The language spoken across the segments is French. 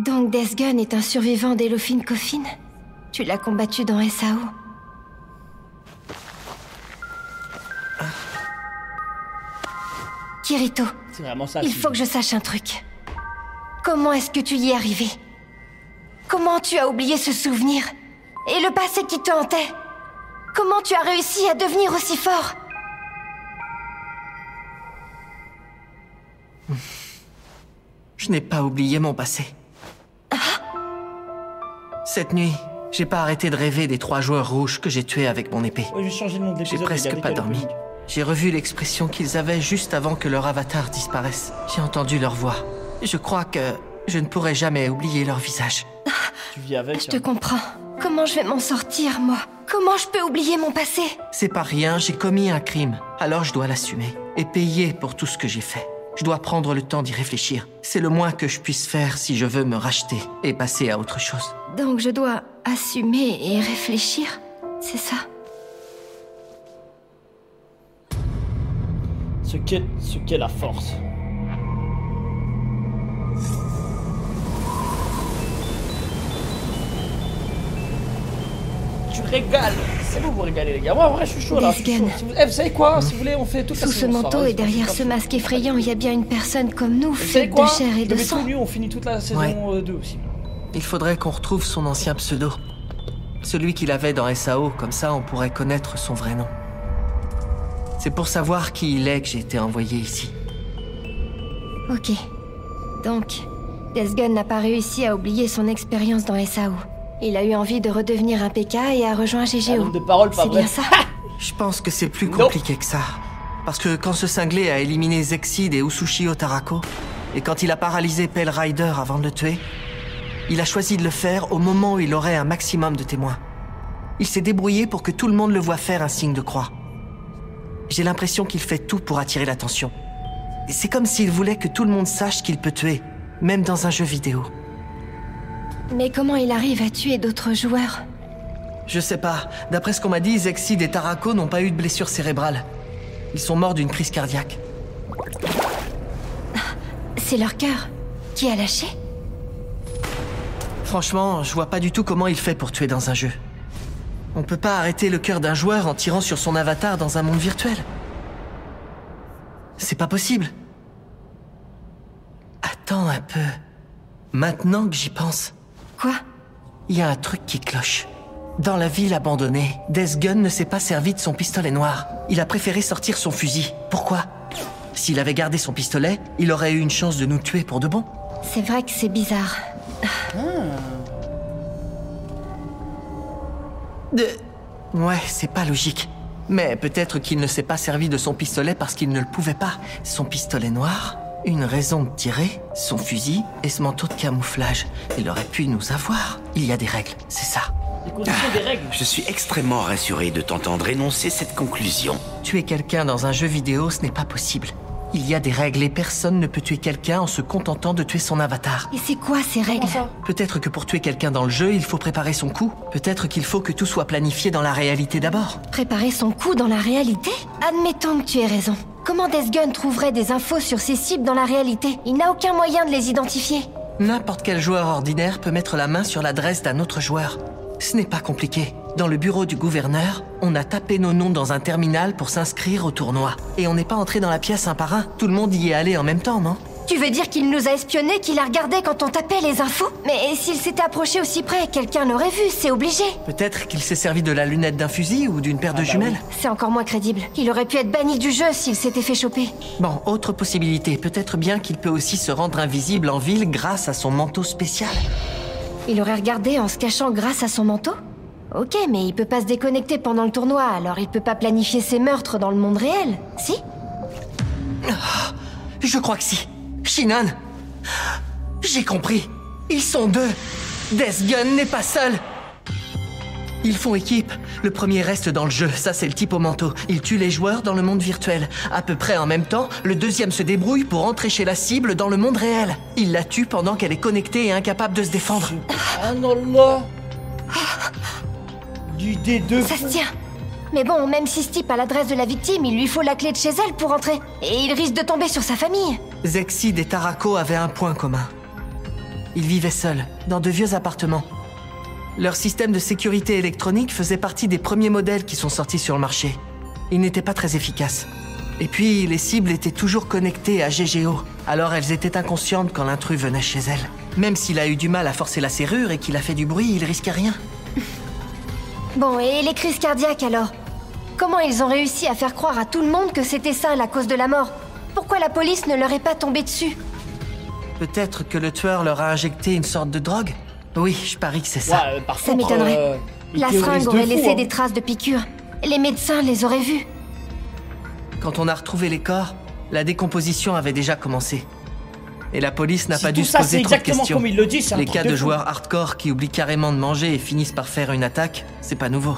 Donc Desgun est un survivant d'Elofine Coffin Tu l'as combattu dans SAO Kirito, ça. il faut que je sache un truc. Comment est-ce que tu y es arrivé? Comment tu as oublié ce souvenir? Et le passé qui te hantait? Comment tu as réussi à devenir aussi fort? Je n'ai pas oublié mon passé. Cette nuit, j'ai pas arrêté de rêver des trois joueurs rouges que j'ai tués avec mon épée. Ouais, J'ai presque pas dormi. J'ai revu l'expression qu'ils avaient juste avant que leur avatar disparaisse. J'ai entendu leur voix. Je crois que je ne pourrai jamais oublier leur visage. Tu vis avec. Je te hein. comprends. Comment je vais m'en sortir, moi? Comment je peux oublier mon passé? C'est pas rien, j'ai commis un crime. Alors je dois l'assumer. Et payer pour tout ce que j'ai fait. Je dois prendre le temps d'y réfléchir. C'est le moins que je puisse faire si je veux me racheter et passer à autre chose. Donc je dois assumer et réfléchir C'est ça? Ce qu'est ce qu'est la force? C'est vous vous régalez les gars. Moi en vrai je suis chaud là. je suis chaud. Desgan. Si vous... Eh, vous savez quoi Si vous voulez on fait toute la Sous ce manteau et derrière ce masque effrayant, il y a bien une personne comme nous, faite de chair et de sang. tout on finit toute la saison Ouais. euh, 2 aussi. Il faudrait qu'on retrouve son ancien pseudo. Celui qu'il avait dans SAO, comme ça on pourrait connaître son vrai nom. C'est pour savoir qui il est que j'ai été envoyé ici. Ok. Donc, Desgun n'a pas réussi à oublier son expérience dans SAO. Il a eu envie de redevenir un PK et a rejoint GGO. homme de parole pas C'est bien ça Je pense que c'est plus Non. compliqué que ça. Parce que quand ce cinglé a éliminé Zexid et Usushio Tarako, et quand il a paralysé Pale Rider avant de le tuer, il a choisi de le faire au moment où il aurait un maximum de témoins. Il s'est débrouillé pour que tout le monde le voie faire un signe de croix. J'ai l'impression qu'il fait tout pour attirer l'attention. Et C'est comme s'il voulait que tout le monde sache qu'il peut tuer, même dans un jeu vidéo. Mais comment il arrive à tuer d'autres joueurs Je sais pas. D'après ce qu'on m'a dit, Zexid et Tarako n'ont pas eu de blessure cérébrale. Ils sont morts d'une crise cardiaque. C'est leur cœur qui a lâché Franchement, je vois pas du tout comment il fait pour tuer dans un jeu. On peut pas arrêter le cœur d'un joueur en tirant sur son avatar dans un monde virtuel. C'est pas possible. Attends un peu. Maintenant que j'y pense, Quoi? Il y a un truc qui cloche. Dans la ville abandonnée, Desgun ne s'est pas servi de son pistolet noir. Il a préféré sortir son fusil. Pourquoi? S'il avait gardé son pistolet, il aurait eu une chance de nous tuer pour de bon. C'est vrai que c'est bizarre. De... Ouais, c'est pas logique. Mais peut-être qu'il ne s'est pas servi de son pistolet parce qu'il ne le pouvait pas. Son pistolet noir, une raison de tirer, son fusil et ce manteau de camouflage. Il aurait pu nous avoir. Il y a des règles, c'est ça. Les conditions des règles. Je suis extrêmement rassuré de t'entendre énoncer cette conclusion. Tuer quelqu'un dans un jeu vidéo, ce n'est pas possible. Il y a des règles et personne ne peut tuer quelqu'un en se contentant de tuer son avatar. Et c'est quoi ces règles Peut-être que pour tuer quelqu'un dans le jeu, il faut préparer son coup. Peut-être qu'il faut que tout soit planifié dans la réalité d'abord. Préparer son coup dans la réalité? Admettons que tu aies raison. Comment Desgun trouverait des infos sur ses cibles dans la réalité? Il n'a aucun moyen de les identifier. N'importe quel joueur ordinaire peut mettre la main sur l'adresse d'un autre joueur. Ce n'est pas compliqué. Dans le bureau du gouverneur, on a tapé nos noms dans un terminal pour s'inscrire au tournoi. Et on n'est pas entré dans la pièce un par un. Tout le monde y est allé en même temps, non? Tu veux dire qu'il nous a espionnés, qu'il a regardé quand on tapait les infos? Mais s'il s'était approché aussi près, quelqu'un l'aurait vu, c'est obligé. Peut-être qu'il s'est servi de la lunette d'un fusil ou d'une paire de bah jumelles. C'est encore moins crédible. Il aurait pu être banni du jeu s'il s'était fait choper. Bon, autre possibilité. Peut-être bien qu'il peut aussi se rendre invisible en ville grâce à son manteau spécial. Il aurait regardé en se cachant grâce à son manteau? Ok, mais il peut pas se déconnecter pendant le tournoi, alors il peut pas planifier ses meurtres dans le monde réel, si? Je crois que si. Shinon J'ai compris. Ils sont deux. Desgun n'est pas seul. Ils font équipe. Le premier reste dans le jeu, ça c'est le type au manteau. Il tue les joueurs dans le monde virtuel. À peu près en même temps, le deuxième se débrouille pour entrer chez la cible dans le monde réel. Il la tue pendant qu'elle est connectée et incapable de se défendre. Ah non là Du D2 Ça se tient Mais bon, même si ce type a l'adresse de la victime, il lui faut la clé de chez elle pour entrer. Et il risque de tomber sur sa famille. Zexid et Tarako avaient un point commun. Ils vivaient seuls, dans de vieux appartements. Leur système de sécurité électronique faisait partie des premiers modèles qui sont sortis sur le marché. Il n'était pas très efficace. Et puis, les cibles étaient toujours connectées à GGO, alors elles étaient inconscientes quand l'intrus venait chez elles. Même s'il a eu du mal à forcer la serrure et qu'il a fait du bruit, il risquait rien. Bon, et les crises cardiaques alors? Comment ils ont réussi à faire croire à tout le monde que c'était ça la cause de la mort? Pourquoi la police ne leur est pas tombée dessus Peut-être que le tueur leur a injecté une sorte de drogue Oui, je parie que c'est ça. Ouais, euh, par Ça m'étonnerait. euh, La fringue de aurait fou, laissé hein. des traces de piqûres. Les médecins les auraient vues. Quand on a retrouvé les corps, la décomposition avait déjà commencé. Et la police n'a Si pas dû se ça, poser trop de questions. comme il le dit, c'est un Les cas de joueurs hardcore qui oublient carrément de manger et finissent par faire une attaque, c'est pas nouveau.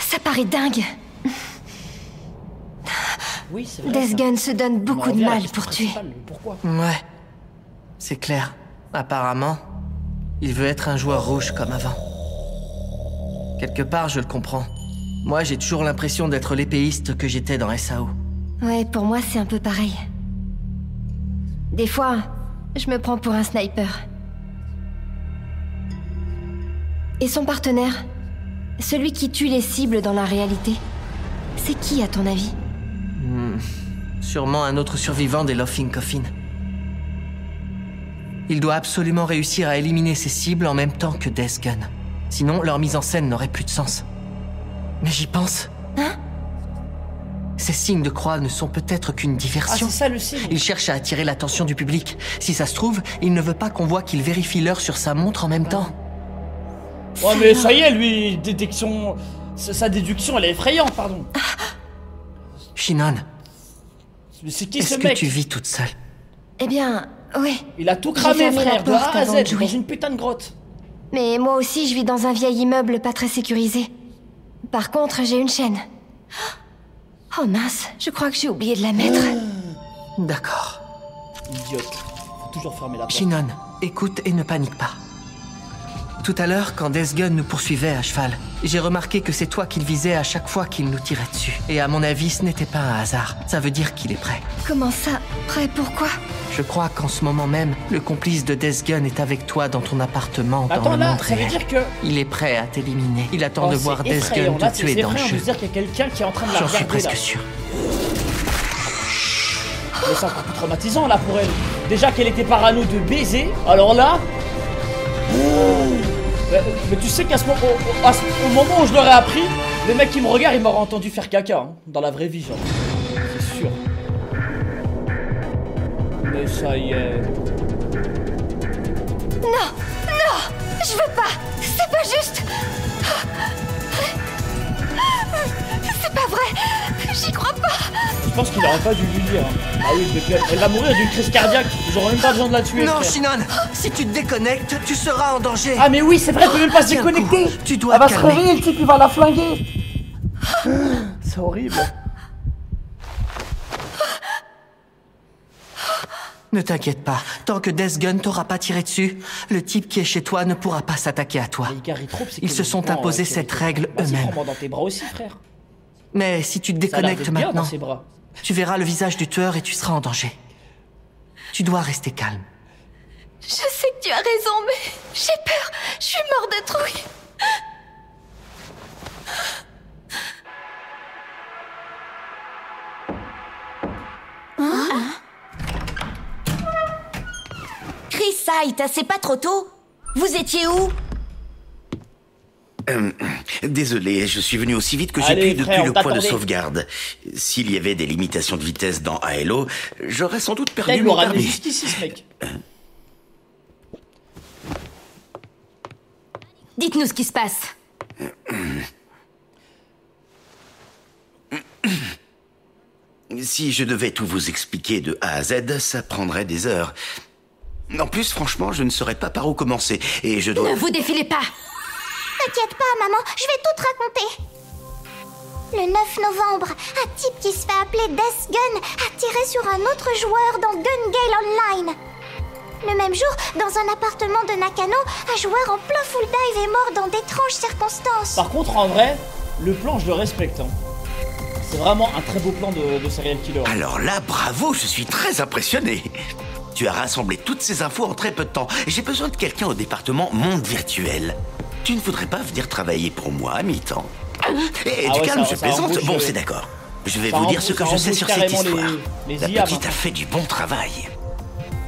Ça paraît dingue. Oui, c'est vrai. ça. Desgun se donne On beaucoup de mal pour tuer. Pourquoi? Ouais, c'est clair. Apparemment, il veut être un joueur rouge comme avant. Quelque part, je le comprends. Moi, j'ai toujours l'impression d'être l'épéiste que j'étais dans SAO. Ouais, pour moi, c'est un peu pareil. Des fois, je me prends pour un sniper. Et son partenaire Celui qui tue les cibles dans la réalité C'est qui, à ton avis? Sûrement un autre survivant des Laughing Coffin. Il doit absolument réussir à éliminer ses cibles en même temps que Death Gun. Sinon, leur mise en scène n'aurait plus de sens. Mais j'y pense. Hein? Ces signes de croix ne sont peut-être qu'une Ah, diversion. c'est ça le signe. il cherche à attirer l'attention du public. Si ça se trouve, il ne veut pas qu'on voit qu'il vérifie l'heure sur sa montre en même temps. Ouais, mais ça y est, lui, détection. Sa déduction, elle est effrayante, pardon. Shinon, Mais c'est qui ce est-ce que tu vis toute seule? Eh bien, oui. Il a tout J'ai cramé, fermé la frère, de porte A à Z, dans une putain de grotte. Mais moi aussi, je vis dans un vieil immeuble pas très sécurisé. Par contre, j'ai une chaîne. Oh mince, je crois que j'ai oublié de la mettre. D'accord. Idiote. Faut toujours fermer la porte. Shinon, écoute et ne panique pas. Tout à l'heure, quand Death Gun nous poursuivait à cheval, j'ai remarqué que c'est toi qu'il visait à chaque fois qu'il nous tirait dessus. Et à mon avis, ce n'était pas un hasard. Ça veut dire qu'il est prêt. Comment ça Prêt? Pourquoi? Je crois qu'en ce moment même, le complice de Death Gun est avec toi dans ton appartement dans Attends, le là, monde ça veut réel. dire que. Il est prêt à t'éliminer. Il attend Oh, de voir Death. Gun te tuer dans le jeu. dire qu'il y a quelqu'un qui est en train de la J'en suis là. presque sûr. Mais c'est encore plus traumatisant là pour elle. Déjà qu'elle était parano de baiser, alors là. Mais, tu sais qu'à ce, moment- au moment où je l'aurais appris, le mec qui me regarde, il m'aurait entendu faire caca. hein, dans la vraie vie, genre. C'est sûr. Mais ça y est. Non Non Je veux pas C'est pas juste pas vrai J'y crois pas Je pense qu'il aurait pas dû lui dire. hein. Ah oui, mais elle, va mourir d'une crise cardiaque. J'aurais même pas besoin de la tuer. Non, frère. Shinon Si tu te déconnectes, tu seras en danger Ah mais oui, c'est vrai, elle peut même pas se déconnecter. Tu dois Elle va te se réveiller, le type, il va la flinguer. C'est horrible. Ne t'inquiète pas, tant que Death Gun t'aura pas tiré dessus, le type qui est chez toi ne pourra pas s'attaquer à toi. Ils se sont imposés euh, cette règle eux-mêmes. Mais si tu te déconnectes maintenant, dans ses bras. tu verras le visage du tueur et tu seras en danger. Tu dois rester calme. Je sais que tu as raison, mais j'ai peur. Je suis mort de trouille. Chris Sight, c'est pas trop tôt? Vous étiez où? Désolé, je suis venu aussi vite que j'ai pu depuis le point de sauvegarde. S'il y avait des limitations de vitesse dans Halo, j'aurais sans doute perdu il mon permis. jusqu'ici, ce mec. Dites-nous ce qui se passe. Si je devais tout vous expliquer de A à Z, ça prendrait des heures. En plus, franchement, je ne saurais pas par où commencer. Et je dois... Ne vous défilez pas T'inquiète pas, maman, je vais tout te raconter. Le 9 novembre, un type qui se fait appeler Death Gun a tiré sur un autre joueur dans Gun Gale Online. Le même jour, dans un appartement de Nakano, un joueur en plein full dive est mort dans d'étranges circonstances. Par contre, en vrai, le plan, je le respecte. hein. C'est vraiment un très beau plan de, de serial killer. Alors là, bravo, je suis très impressionné. Tu as rassemblé toutes ces infos en très peu de temps. J'ai besoin de quelqu'un au département monde virtuel. Tu ne voudrais pas venir travailler pour moi à mi-temps Eh, Ah du ouais, calme, ça- je ça plaisante. Bon, euh, c'est d'accord. Je vais vous dire ce que je sais sur cette les- histoire. les La IA petite a fait du bon travail.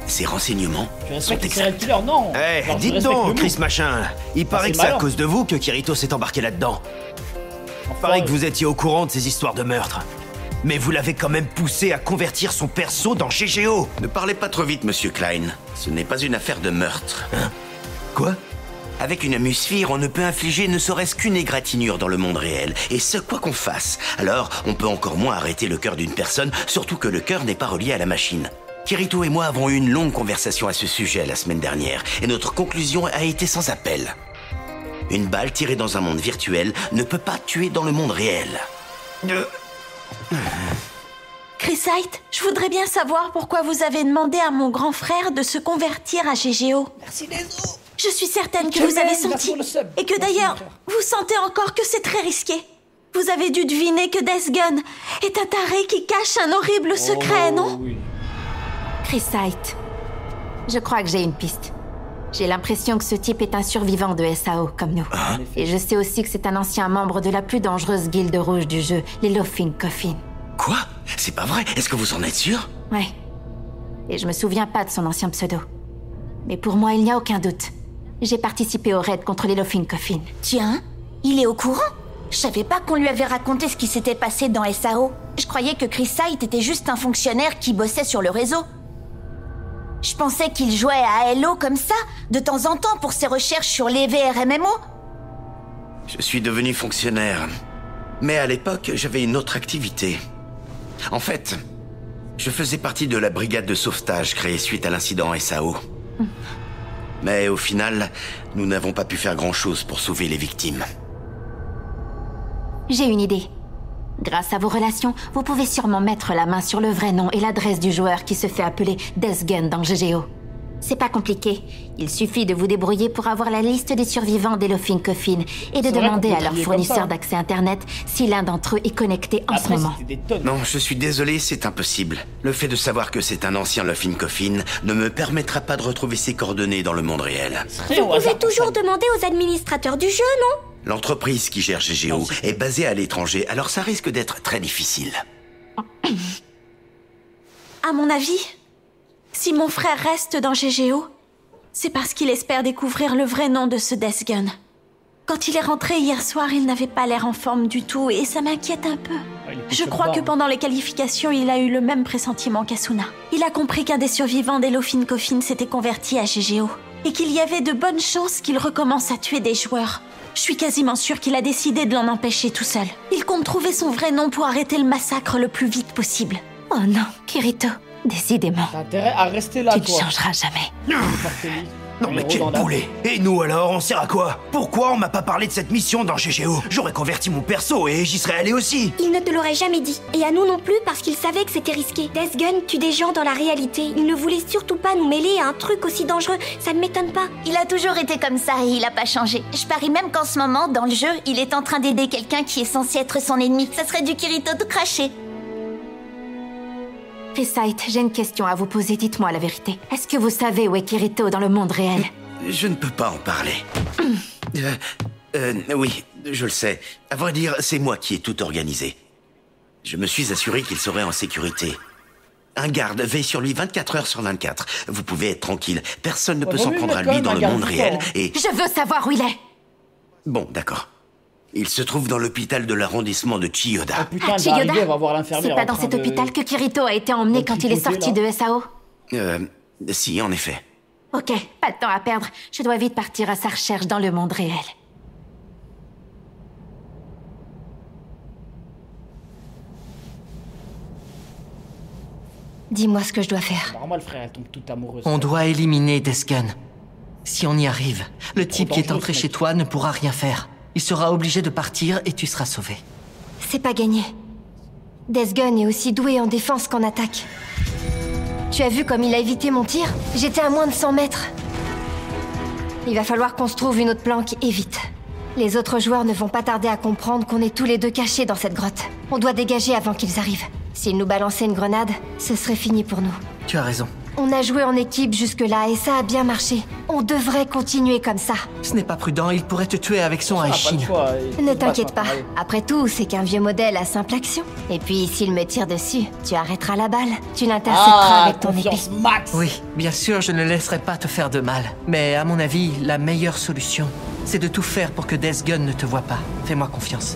Ces renseignements Tu sont exacts. Non Eh, dites donc. Chris Machin. Il paraît c'est que c'est à cause de vous que Kirito s'est embarqué là-dedans. Enfin, Paraît que vous étiez au courant de ces histoires de meurtre. Mais vous l'avez quand même poussé à convertir son perso dans GGO. Ne parlez pas trop vite, monsieur Klein. Ce n'est pas une affaire de meurtre. Quoi? Avec une amusphire, on ne peut infliger ne serait-ce qu'une égratignure dans le monde réel. Et ce, quoi qu'on fasse. Alors, on peut encore moins arrêter le cœur d'une personne, surtout que le cœur n'est pas relié à la machine. Kirito et moi avons eu une longue conversation à ce sujet la semaine dernière, et notre conclusion a été sans appel. Une balle tirée dans un monde virtuel ne peut pas tuer dans le monde réel. Chrysite, je voudrais bien savoir pourquoi vous avez demandé à mon grand frère de se convertir à GGO. Merci les os Je suis certaine que vous avez senti. Et que d'ailleurs, vous sentez encore que c'est très risqué. Vous avez dû deviner que Death Gun est un taré qui cache un horrible secret, Oh, non? oui. Chrysite. Je crois que j'ai une piste. J'ai l'impression que ce type est un survivant de SAO, comme nous. Et je sais aussi que c'est un ancien membre de la plus dangereuse guilde rouge du jeu, les Loffin Coffin. Quoi? C'est pas vrai Est-ce que vous en êtes sûr? Ouais. Et je me souviens pas de son ancien pseudo. Mais pour moi, il n'y a aucun doute. J'ai participé au raid contre les Loffin Coffin. Tiens, il est au courant Je savais pas qu'on lui avait raconté ce qui s'était passé dans SAO. Je croyais que Chrysite était juste un fonctionnaire qui bossait sur le réseau. Je pensais qu'il jouait à Hello comme ça, de temps en temps pour ses recherches sur les VRMMO. Je suis devenu fonctionnaire. Mais à l'époque, j'avais une autre activité. En fait, je faisais partie de la brigade de sauvetage créée suite à l'incident SAO. Mais au final, nous n'avons pas pu faire grand-chose pour sauver les victimes. J'ai une idée. Grâce à vos relations, vous pouvez sûrement mettre la main sur le vrai nom et l'adresse du joueur qui se fait appeler Death Gun dans GGO. C'est pas compliqué. Il suffit de vous débrouiller pour avoir la liste des survivants des Loffin Coffin et de demander à leur fournisseur d'accès internet si l'un d'entre eux est connecté en ce moment. Non, je suis désolé, c'est impossible. Le fait de savoir que c'est un ancien Loffin Coffin ne me permettra pas de retrouver ses coordonnées dans le monde réel. Vous pouvez toujours demander aux administrateurs du jeu, non? L'entreprise qui gère GGO est basée à l'étranger, alors ça risque d'être très difficile. À mon avis, si mon frère reste dans GGO, c'est parce qu'il espère découvrir le vrai nom de ce Death Gun. Quand il est rentré hier soir, il n'avait pas l'air en forme du tout et ça m'inquiète un peu. Ah, Je crois que pendant les qualifications, il a eu le même pressentiment qu'Asuna. Il a compris qu'un des survivants des Loffin Coffin s'était converti à GGO et qu'il y avait de bonnes chances qu'il recommence à tuer des joueurs. Je suis quasiment sûre qu'il a décidé de l'en empêcher tout seul. Il compte trouver son vrai nom pour arrêter le massacre le plus vite possible. Oh non, Kirito, décidément, T'as intérêt à rester là, tu ne changeras jamais. Non mais quel boulet Et nous alors, on sert à quoi? Pourquoi on m'a pas parlé de cette mission dans GGO J'aurais converti mon perso et j'y serais allé aussi Il ne te l'aurait jamais dit. Et à nous non plus parce qu'il savait que c'était risqué. Death Gun tue des gens dans la réalité. Il ne voulait surtout pas nous mêler à un truc aussi dangereux. Ça ne m'étonne pas. Il a toujours été comme ça et il a pas changé. Je parie même qu'en ce moment, dans le jeu, il est en train d'aider quelqu'un qui est censé être son ennemi. Ça serait du Kirito tout craché. Chrysite, j'ai une question à vous poser, dites-moi la vérité. Est-ce que vous savez où est Kirito dans le monde réel? Je ne peux pas en parler. Euh, euh, oui, je le sais. À vrai dire, c'est moi qui ai tout organisé. Je me suis assuré qu'il serait en sécurité. Un garde veille sur lui 24 heures sur 24. Vous pouvez être tranquille. Personne ne Ouais, peut s'en prendre à lui dans le monde réel. Et Je veux savoir où il est bon, d'accord. Il se trouve dans l'hôpital de l'arrondissement de Ah Chiyoda. putain, Ah, elle va arriver, Chiyoda va voir l'infirmière. C'est pas dans cet de- hôpital que Kirito a été emmené quand il est sorti là. de SAO Euh, si, en effet. Ok, pas de temps à perdre. Je dois vite partir à sa recherche dans le monde réel. Dis-moi ce que je dois faire. Normal, frère, elle tombe toute amoureuse. On doit éliminer Desgun. Si on y arrive, le type qui est entré chez toi ne pourra rien faire. Il sera obligé de partir et tu seras sauvé. C'est pas gagné. Death Gun est aussi doué en défense qu'en attaque. Tu as vu comme il a évité mon tir? J'étais à moins de 100 mètres. Il va falloir qu'on se trouve une autre planque et vite. Les autres joueurs ne vont pas tarder à comprendre qu'on est tous les deux cachés dans cette grotte. On doit dégager avant qu'ils arrivent. S'ils nous balançaient une grenade, ce serait fini pour nous. Tu as raison. On a joué en équipe jusque-là et ça a bien marché. On devrait continuer comme ça. Ce n'est pas prudent, il pourrait te tuer avec son Ah, il- Ne t'inquiète pas. Après tout, c'est qu'un vieux modèle à simple action. Et puis, s'il me tire dessus, tu arrêteras la balle. Tu l'intercepteras Ah, avec ton épée. max. Oui, bien sûr, je ne laisserai pas te faire de mal. Mais à mon avis, la meilleure solution, c'est de tout faire pour que Death Gun ne te voie pas. Fais-moi confiance.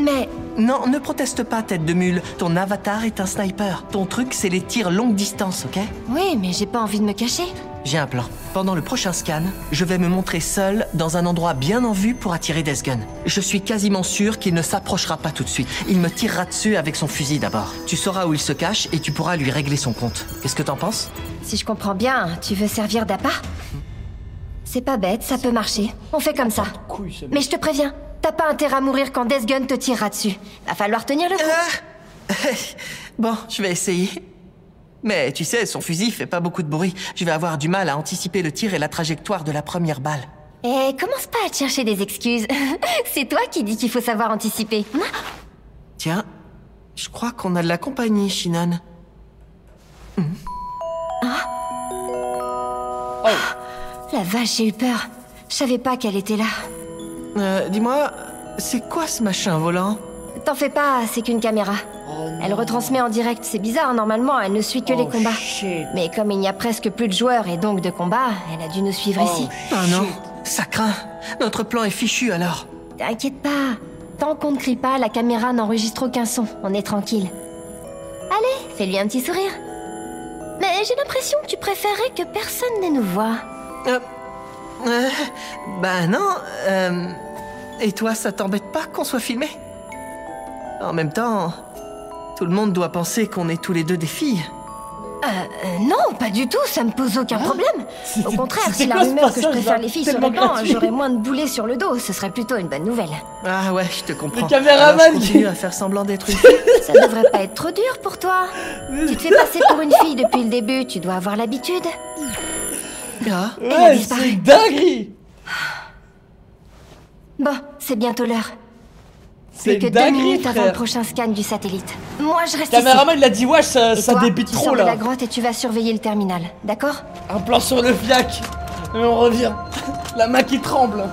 Mais Non, ne proteste pas, tête de mule. Ton avatar est un sniper. Ton truc, c'est les tirs longue distance, ok? Oui, mais j'ai pas envie de me cacher. J'ai un plan. Pendant le prochain scan, je vais me montrer seul dans un endroit bien en vue pour attirer Death Gun. Je suis quasiment sûr qu'il ne s'approchera pas tout de suite. Il me tirera dessus avec son fusil d'abord. Tu sauras où il se cache et tu pourras lui régler son compte. Qu'est-ce que t'en penses? Si je comprends bien, tu veux servir d'appât? C'est pas bête, ça peut marcher. On fait comme ça. Mais je te préviens, t'as pas intérêt à mourir quand Death Gun te tirera dessus. Va falloir tenir le coup. Bon, je vais essayer. Mais tu sais, son fusil fait pas beaucoup de bruit. Je vais avoir du mal à anticiper le tir et la trajectoire de la première balle. Et commence pas à te chercher des excuses. c'est toi qui dis qu'il faut savoir anticiper. Tiens, je crois qu'on a de la compagnie, Shinon. La vache, j'ai eu peur. Je savais pas qu'elle était là. Euh, dis-moi, c'est quoi ce machin volant? T'en fais pas, c'est qu'une caméra. Elle retransmet en direct, c'est bizarre, normalement elle ne suit que les Oh, combats. shit. Mais comme il n'y a presque plus de joueurs et donc de combats, elle a dû nous suivre Oh, ici. Ah non, ça craint. Notre plan est fichu alors. T'inquiète pas, tant qu'on ne crie pas, la caméra n'enregistre aucun son, on est tranquille. Allez, fais-lui un petit sourire. Mais j'ai l'impression que tu préférerais que personne ne nous voie. Euh, euh, bah non. euh, et toi, ça t'embête pas qu'on soit filmé? En même temps, tout le monde doit penser qu'on est tous les deux des filles. Euh, euh, non, pas du tout, ça me pose aucun problème. Au contraire, si la rumeur que je préfère les filles se répand, gratuit. j'aurais moins de boulets sur le dos, ce serait plutôt une bonne nouvelle. Ah ouais, je te comprends. Le caméraman, Alors, je continue à faire semblant d'être une fille. Ça devrait pas être trop dur pour toi. Tu te fais passer pour une fille depuis le début, tu dois avoir l'habitude. Elle a Ouais, disparu. c'est dinguerie. Bon, c'est bientôt l'heure. C'est que deux dinguerie, minutes avant le frère. prochain scan du satellite. Moi, je reste Caméraman, il a dit, wesh, ça, ici. Et ça toi, débite tu trop sors de là. la grotte et tu vas surveiller le terminal, d'accord? Un plan sur le fiac. Et on revient. La main qui tremble.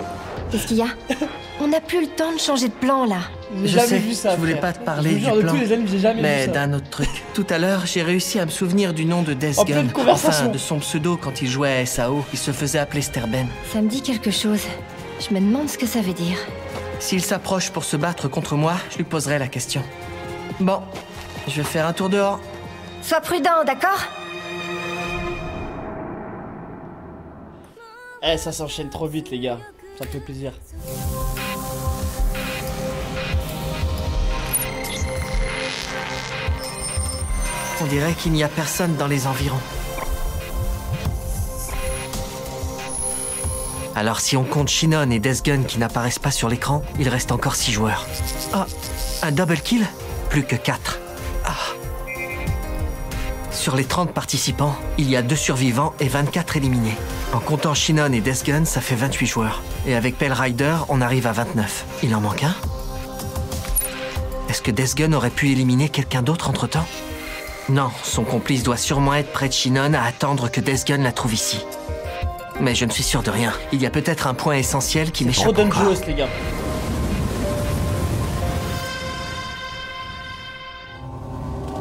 Qu'est-ce qu'il y a? On n'a plus le temps de changer de plan là. J'ai Je jamais sais, vu ça. je voulais frère. pas te parler du plan. tous les animes, j'ai jamais Mais d'un autre truc. Tout à l'heure, j'ai réussi à me souvenir du nom de Death En Gun. pleine conversation. Enfin, de son pseudo quand il jouait à SAO. Il se faisait appeler Sterben. Ça me dit quelque chose. Je me demande ce que ça veut dire. S'il s'approche pour se battre contre moi, je lui poserai la question. Bon, je vais faire un tour dehors. Sois prudent, d'accord? Eh, ça s'enchaîne trop vite, les gars. Ça me fait plaisir. On dirait qu'il n'y a personne dans les environs. Alors si on compte Shinon et Death Gun qui n'apparaissent pas sur l'écran, il reste encore 6 joueurs. Ah, un double kill? Plus que 4. Ah. Sur les 30 participants, il y a 2 survivants et 24 éliminés. En comptant Shinon et Death Gun, ça fait 28 joueurs. Et avec Pell Rider, on arrive à 29. Il en manque un? Est-ce que Death Gun aurait pu éliminer quelqu'un d'autre entre-temps? Non, son complice doit sûrement être près de Shinon à attendre que Death Gun la trouve ici. Mais je ne suis sûr de rien. Il y a peut-être un point essentiel qui Trop m'échappe encore. dangerous, les gars.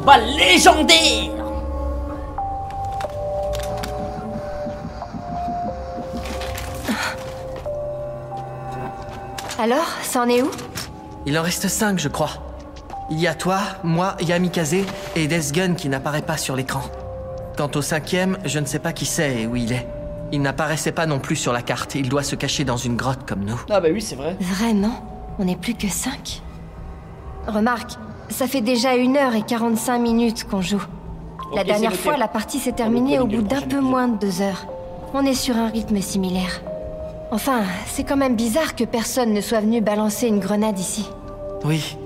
Bah, légendaire Alors, ça en est où? Il en reste 5, je crois. Il y a toi, moi, Yamikaze et Death Gun qui n'apparaît pas sur l'écran. Quant au cinquième, je ne sais pas qui c'est et où il est. Il n'apparaissait pas non plus sur la carte. Il doit se cacher dans une grotte comme nous. Ah bah oui, c'est vrai. Vraiment On n'est plus que 5 Remarque, ça fait déjà 1h et 45 minutes qu'on joue. La dernière fois, la partie s'est terminée au bout d'un peu moins de 2 heures. On est sur un rythme similaire. Enfin, c'est quand même bizarre que personne ne soit venu balancer une grenade ici. Oui.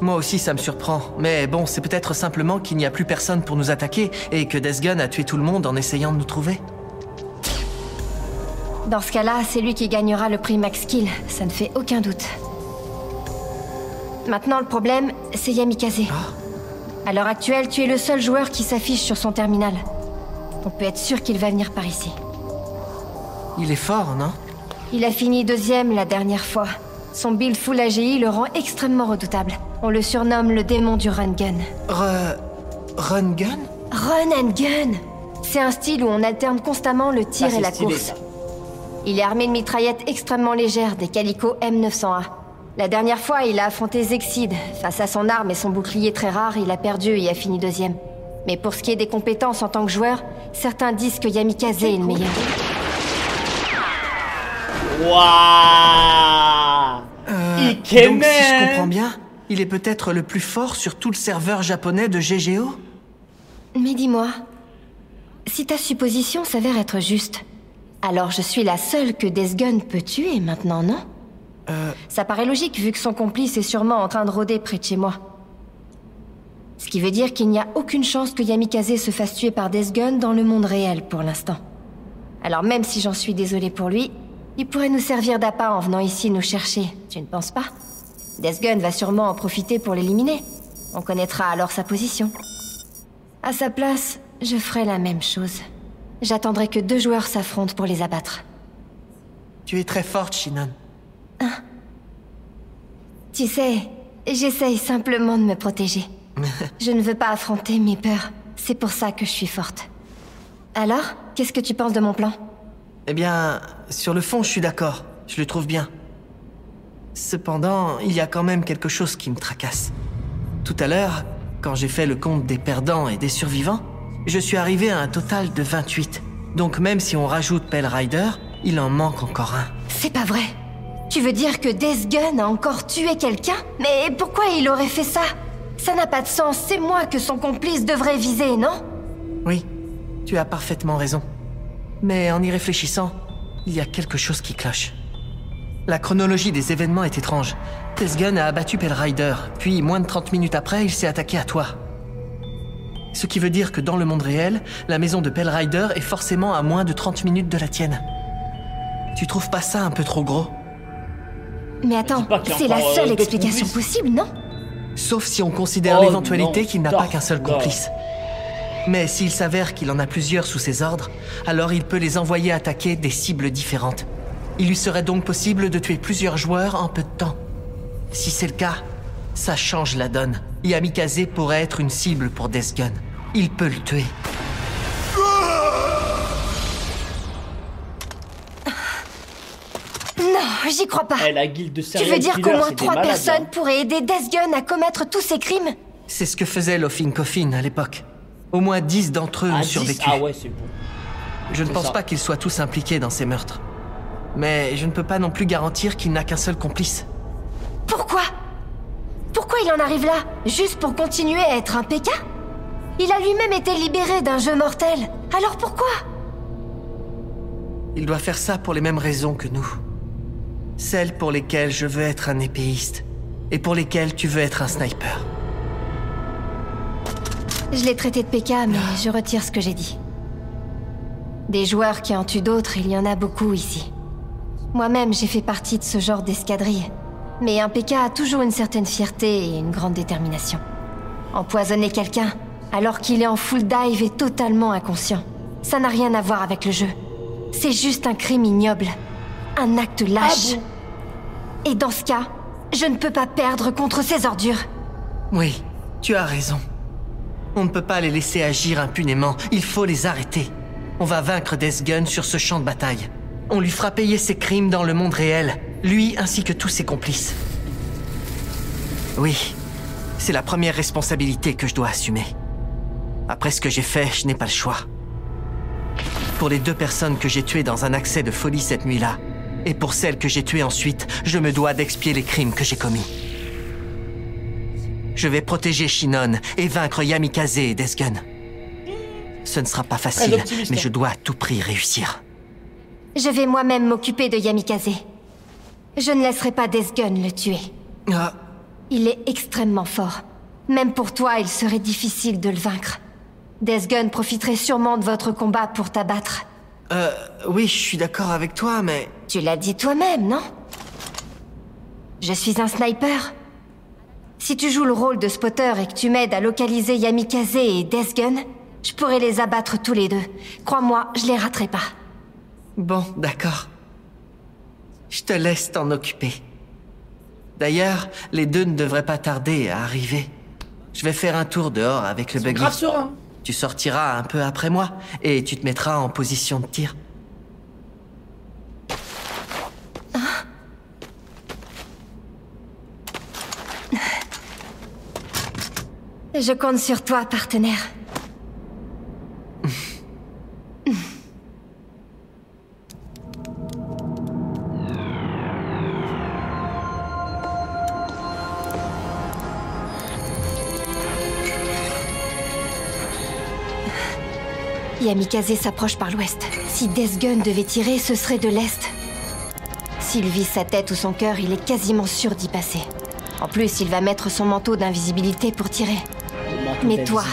Moi aussi, ça me surprend. Mais bon, c'est peut-être simplement qu'il n'y a plus personne pour nous attaquer et que Death Gun a tué tout le monde en essayant de nous trouver. Dans ce cas-là, c'est lui qui gagnera le prix Max Kill, ça ne fait aucun doute. Maintenant, le problème, c'est Yamikaze. À l'heure actuelle, tu es le seul joueur qui s'affiche sur son terminal. On peut être sûr qu'il va venir par ici. Il est fort, non? Il a fini deuxième la dernière fois. Son build full AGI le rend extrêmement redoutable. On le surnomme le démon du run gun. Re... Run gun? Run and gun C'est un style où on alterne constamment le tir Ah, et la stylé, course. ça. Il est armé de mitraillettes extrêmement légères, des Calico M900A. La dernière fois, il a affronté Zexid. Face à son arme et son bouclier très rare, il a perdu et a fini deuxième. Mais pour ce qui est des compétences en tant que joueur, certains disent que Yamikaze est le meilleur. Waouh Ikemen Donc si je comprends bien, il est peut-être le plus fort sur tout le serveur japonais de GGO Mais dis-moi, si ta supposition s'avère être juste, alors je suis la seule que Desgun peut tuer maintenant, non? Euh... Ça paraît logique vu que son complice est sûrement en train de rôder près de chez moi. Ce qui veut dire qu'il n'y a aucune chance que Yamikaze se fasse tuer par Desgun dans le monde réel pour l'instant. Alors même si j'en suis désolée pour lui, il pourrait nous servir d'appât en venant ici nous chercher, tu ne penses pas? Desgun va sûrement en profiter pour l'éliminer. On connaîtra alors sa position. À sa place, je ferai la même chose. J'attendrai que deux joueurs s'affrontent pour les abattre. Tu es très forte, Shinon. Tu sais, j'essaye simplement de me protéger. Je ne veux pas affronter mes peurs. C'est pour ça que je suis forte. Alors, qu'est-ce que tu penses de mon plan? Eh bien, sur le fond, je suis d'accord. Je le trouve bien. Cependant, il y a quand même quelque chose qui me tracasse. Tout à l'heure, quand j'ai fait le compte des perdants et des survivants, je suis arrivé à un total de 28. Donc même si on rajoute Pell Rider, il en manque encore un. C'est pas vrai. Tu veux dire que Desgun a encore tué quelqu'un? Mais pourquoi il aurait fait ça? Ça n'a pas de sens, c'est moi que son complice devrait viser, non? Oui, tu as parfaitement raison. Mais en y réfléchissant, il y a quelque chose qui cloche. La chronologie des événements est étrange. Tesgun a abattu Pell Rider, puis moins de 30 minutes après, il s'est attaqué à toi. Ce qui veut dire que dans le monde réel, la maison de Pell Rider est forcément à moins de 30 minutes de la tienne. Tu trouves pas ça un peu trop gros? Mais attends, c'est la euh, seule explication possible, non? Sauf si on considère Oh l'éventualité qu'il n'a pas qu'un seul complice. Mais s'il s'avère qu'il en a plusieurs sous ses ordres, alors il peut les envoyer attaquer des cibles différentes. Il lui serait donc possible de tuer plusieurs joueurs en peu de temps. Si c'est le cas, ça change la donne. Yamikaze pourrait être une cible pour Desgun. Il peut le tuer. Non, j'y crois pas. Eh, la guilde de Tu veux dire qu'au moins trois personnes hein. pourraient aider Desgun à commettre tous ces crimes? C'est ce que faisait Lofin Coffin à l'époque. Au moins dix d'entre eux Ah, ont 10, survécu. Ah ouais, c'est bon. Je ne pense ça. pas qu'ils soient tous impliqués dans ces meurtres. Mais je ne peux pas non plus garantir qu'il n'a qu'un seul complice. Pourquoi? Pourquoi il en arrive là? Juste pour continuer à être un PK Il a lui-même été libéré d'un jeu mortel. Alors pourquoi? Il doit faire ça pour les mêmes raisons que nous. Celles pour lesquelles je veux être un épéiste. Et pour lesquelles tu veux être un sniper. Je l'ai traité de PK, mais je retire ce que j'ai dit. Des joueurs qui en tuent d'autres, il y en a beaucoup ici. Moi-même, j'ai fait partie de ce genre d'escadrille. Mais un PK a toujours une certaine fierté et une grande détermination. Empoisonner quelqu'un, alors qu'il est en full dive et totalement inconscient, ça n'a rien à voir avec le jeu. C'est juste un crime ignoble. Un acte lâche. Et dans ce cas, je ne peux pas perdre contre ces ordures. Oui, tu as raison. On ne peut pas les laisser agir impunément. Il faut les arrêter. On va vaincre Desgun sur ce champ de bataille. On lui fera payer ses crimes dans le monde réel, lui ainsi que tous ses complices. Oui, c'est la première responsabilité que je dois assumer. Après ce que j'ai fait, je n'ai pas le choix. Pour les deux personnes que j'ai tuées dans un accès de folie cette nuit-là, et pour celles que j'ai tuées ensuite, je me dois d'expier les crimes que j'ai commis. Je vais protéger Shinon et vaincre Yamikaze et Desgun. Ce ne sera pas facile, mais hein. je dois à tout prix réussir. Je vais moi-même m'occuper de Yamikaze. Je ne laisserai pas Desgun le tuer. Ah, Il est extrêmement fort. Même pour toi, il serait difficile de le vaincre. Desgun profiterait sûrement de votre combat pour t'abattre. euh, oui, je suis d'accord avec toi, mais... Tu l'as dit toi-même, non? Je suis un sniper. Si tu joues le rôle de spotter et que tu m'aides à localiser Yamikaze et Desgun, Je pourrais les abattre tous les deux. Crois-moi, je les raterai pas. Bon, d'accord. Je te laisse t'en occuper. D'ailleurs, les deux ne devraient pas tarder à arriver. Je vais faire un tour dehors avec le buggy. Grave serein. Tu sortiras un peu après moi et tu te mettras en position de tir. Je compte sur toi, partenaire. Yamikaze s'approche par l'ouest. Si Death devait tirer, ce serait de l'est. S'il vise sa tête ou son cœur, il est quasiment sûr d'y passer. En plus, il va mettre son manteau d'invisibilité pour tirer. Mais toi.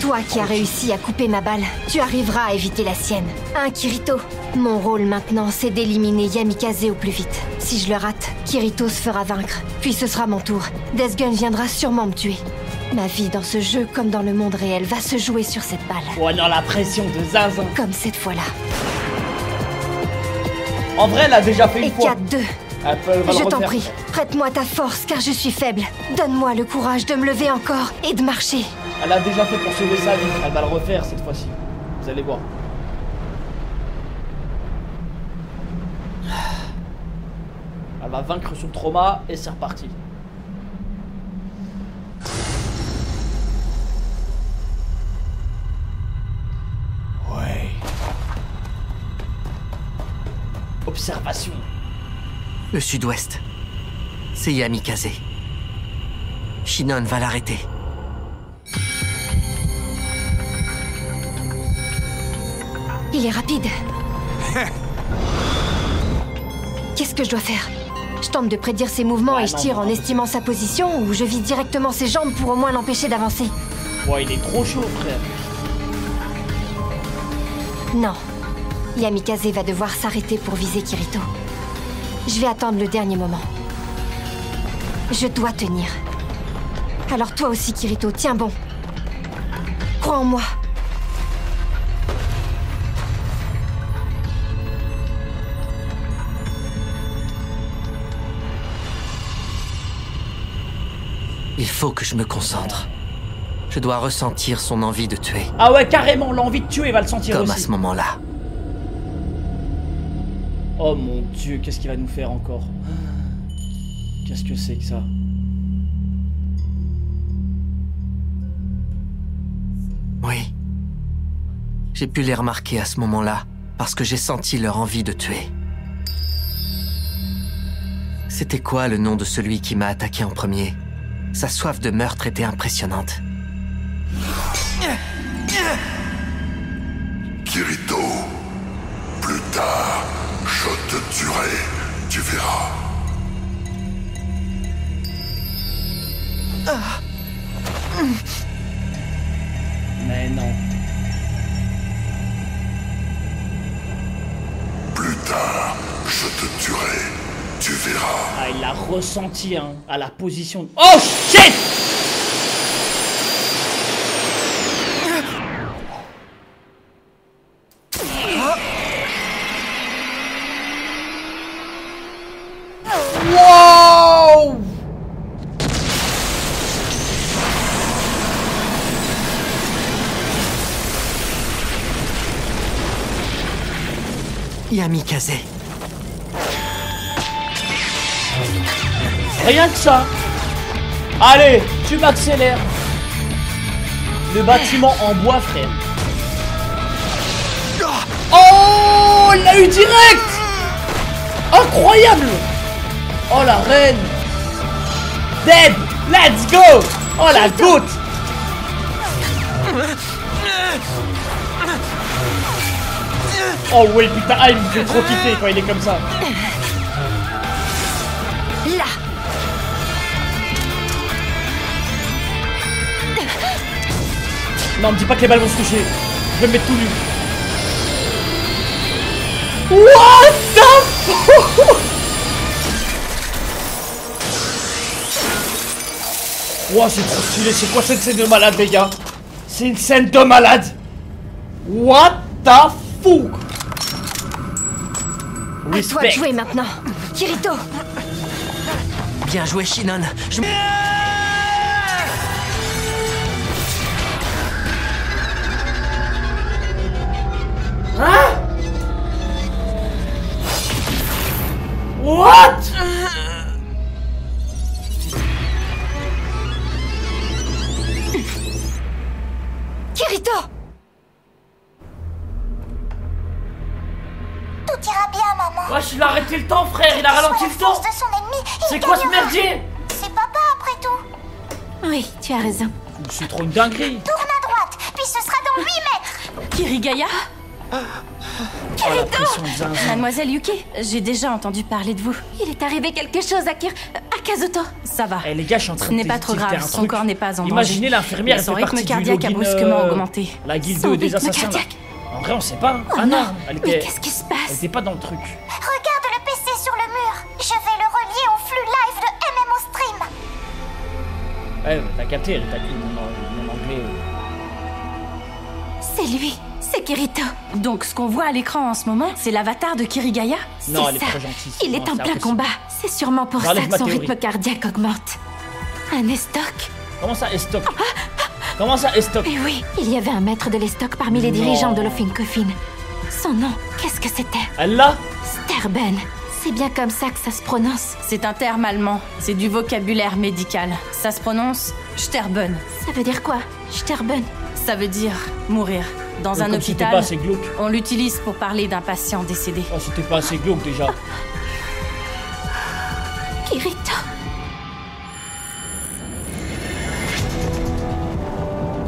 Toi qui as réussi à couper ma balle, tu arriveras à éviter la sienne. Hein, Kirito? Mon rôle maintenant, c'est d'éliminer Yamikaze au plus vite. Si je le rate, Kirito se fera vaincre. Puis ce sera mon tour. Death Gun viendra sûrement me tuer. Ma vie dans ce jeu, comme dans le monde réel, va se jouer sur cette balle. Oh non, la pression de Zinzin. Comme cette fois-là. En vrai, elle a déjà fait Et une fois. 4-2. Va Je t'en prie, prête-moi ta force car je suis faible. Donne-moi le courage de me lever encore et de marcher. Elle a déjà fait pour sauver sa vie. Elle va le refaire cette fois-ci. Vous allez voir. Elle va vaincre son trauma et c'est reparti. Ouais. Observation. Le sud-ouest. C'est Yamikaze. Shinon va l'arrêter. Il est rapide. Qu'est-ce que je dois faire? Je tente de prédire ses mouvements Ouais, et je tire non, en estimant sa position ou je vise directement ses jambes pour au moins l'empêcher d'avancer. Ouais, il est trop chaud, frère. Non. Yamikaze va devoir s'arrêter pour viser Kirito. Je vais attendre le dernier moment. Je dois tenir. Alors toi aussi, Kirito, tiens bon. Crois en moi. Il faut que je me concentre. Je dois ressentir son envie de tuer, Ah ouais, carrément, l'envie de tuer, va le sentir comme à ce moment-là. Oh mon dieu, qu'est-ce qu'il va nous faire encore? Qu'est-ce que c'est que ça? Oui. J'ai pu les remarquer à ce moment-là, parce que j'ai senti leur envie de tuer. C'était quoi le nom de celui qui m'a attaqué en premier? Sa soif de meurtre était impressionnante. Kirito, plus tard, je te tuerai, tu verras. Mais non. Plus tard, je te tuerai, tu verras. Ah, il l'a ressenti, hein, à la position. Oh shit Wow Yamikaze. Rien que ça. Allez, tu m'accélères. Le bâtiment en bois, frère. Oh, il l'a eu direct. Incroyable. Oh la reine. Dead. Let's go. Oh la goutte. Oh ouais putain, ah, il me fait trop kiffer quand il est comme ça. Là Non, me dis pas que les balles vont se toucher. Je vais me mettre tout nu. What the fuck Wow, c'est trop stylé. C'est quoi cette scène de malade, les gars? C'est une scène de malade What the fuck? À toi de Respect. jouer maintenant. Kirito Bien joué, Shinon. Je... What? Temps son ennemi, C'est quoi ce merdier C'est papa après tout. Oui, tu as raison. C'est trop une dinguerie Tourne à droite, puis ce sera dans 8 mètres. Kirigaya Oh zinzin Mademoiselle Yuki, j'ai déjà entendu parler de vous. Il est arrivé quelque chose à Kir... à Kazuto. Ça va. Eh les gars, je suis en train Ce de n'est pas trop grave, son corps n'est pas en danger. Imaginez l'infirmière, Mais elle son fait rythme cardiaque a brusquement euh, augmenté. La guilde Son des rythme assassins. En vrai, on sait pas. hein. Oh ah non, non. elle Mais était... qu'est-ce qui se Elle passe était pas dans le truc. Ouais, t'as capté, elle mon, anglais. C'est lui. C'est Kirito. Donc ce qu'on voit à l'écran en ce moment, c'est l'avatar de Kirigaya? Non, elle est trop gentille. Il Non, est en plein combat. C'est sûrement pour ça que son théorie. rythme cardiaque augmente. Un estoc? Comment ça, Estoc? Comment ça, Estoc? Eh oui, il y avait un maître de l'estoc parmi les Non. dirigeants de Lofin Coffin. Son nom, qu'est-ce que c'était? Elle l'a? Sterben. C'est bien comme ça que ça se prononce. C'est un terme allemand, c'est du vocabulaire médical. Ça se prononce Sterben. Ça veut dire quoi Sterben? Ça veut dire mourir. Dans un Comme si c'était hôpital, pas assez glauque. on l'utilise pour parler d'un patient décédé. Oh, c'était pas assez glauque déjà. Kirito.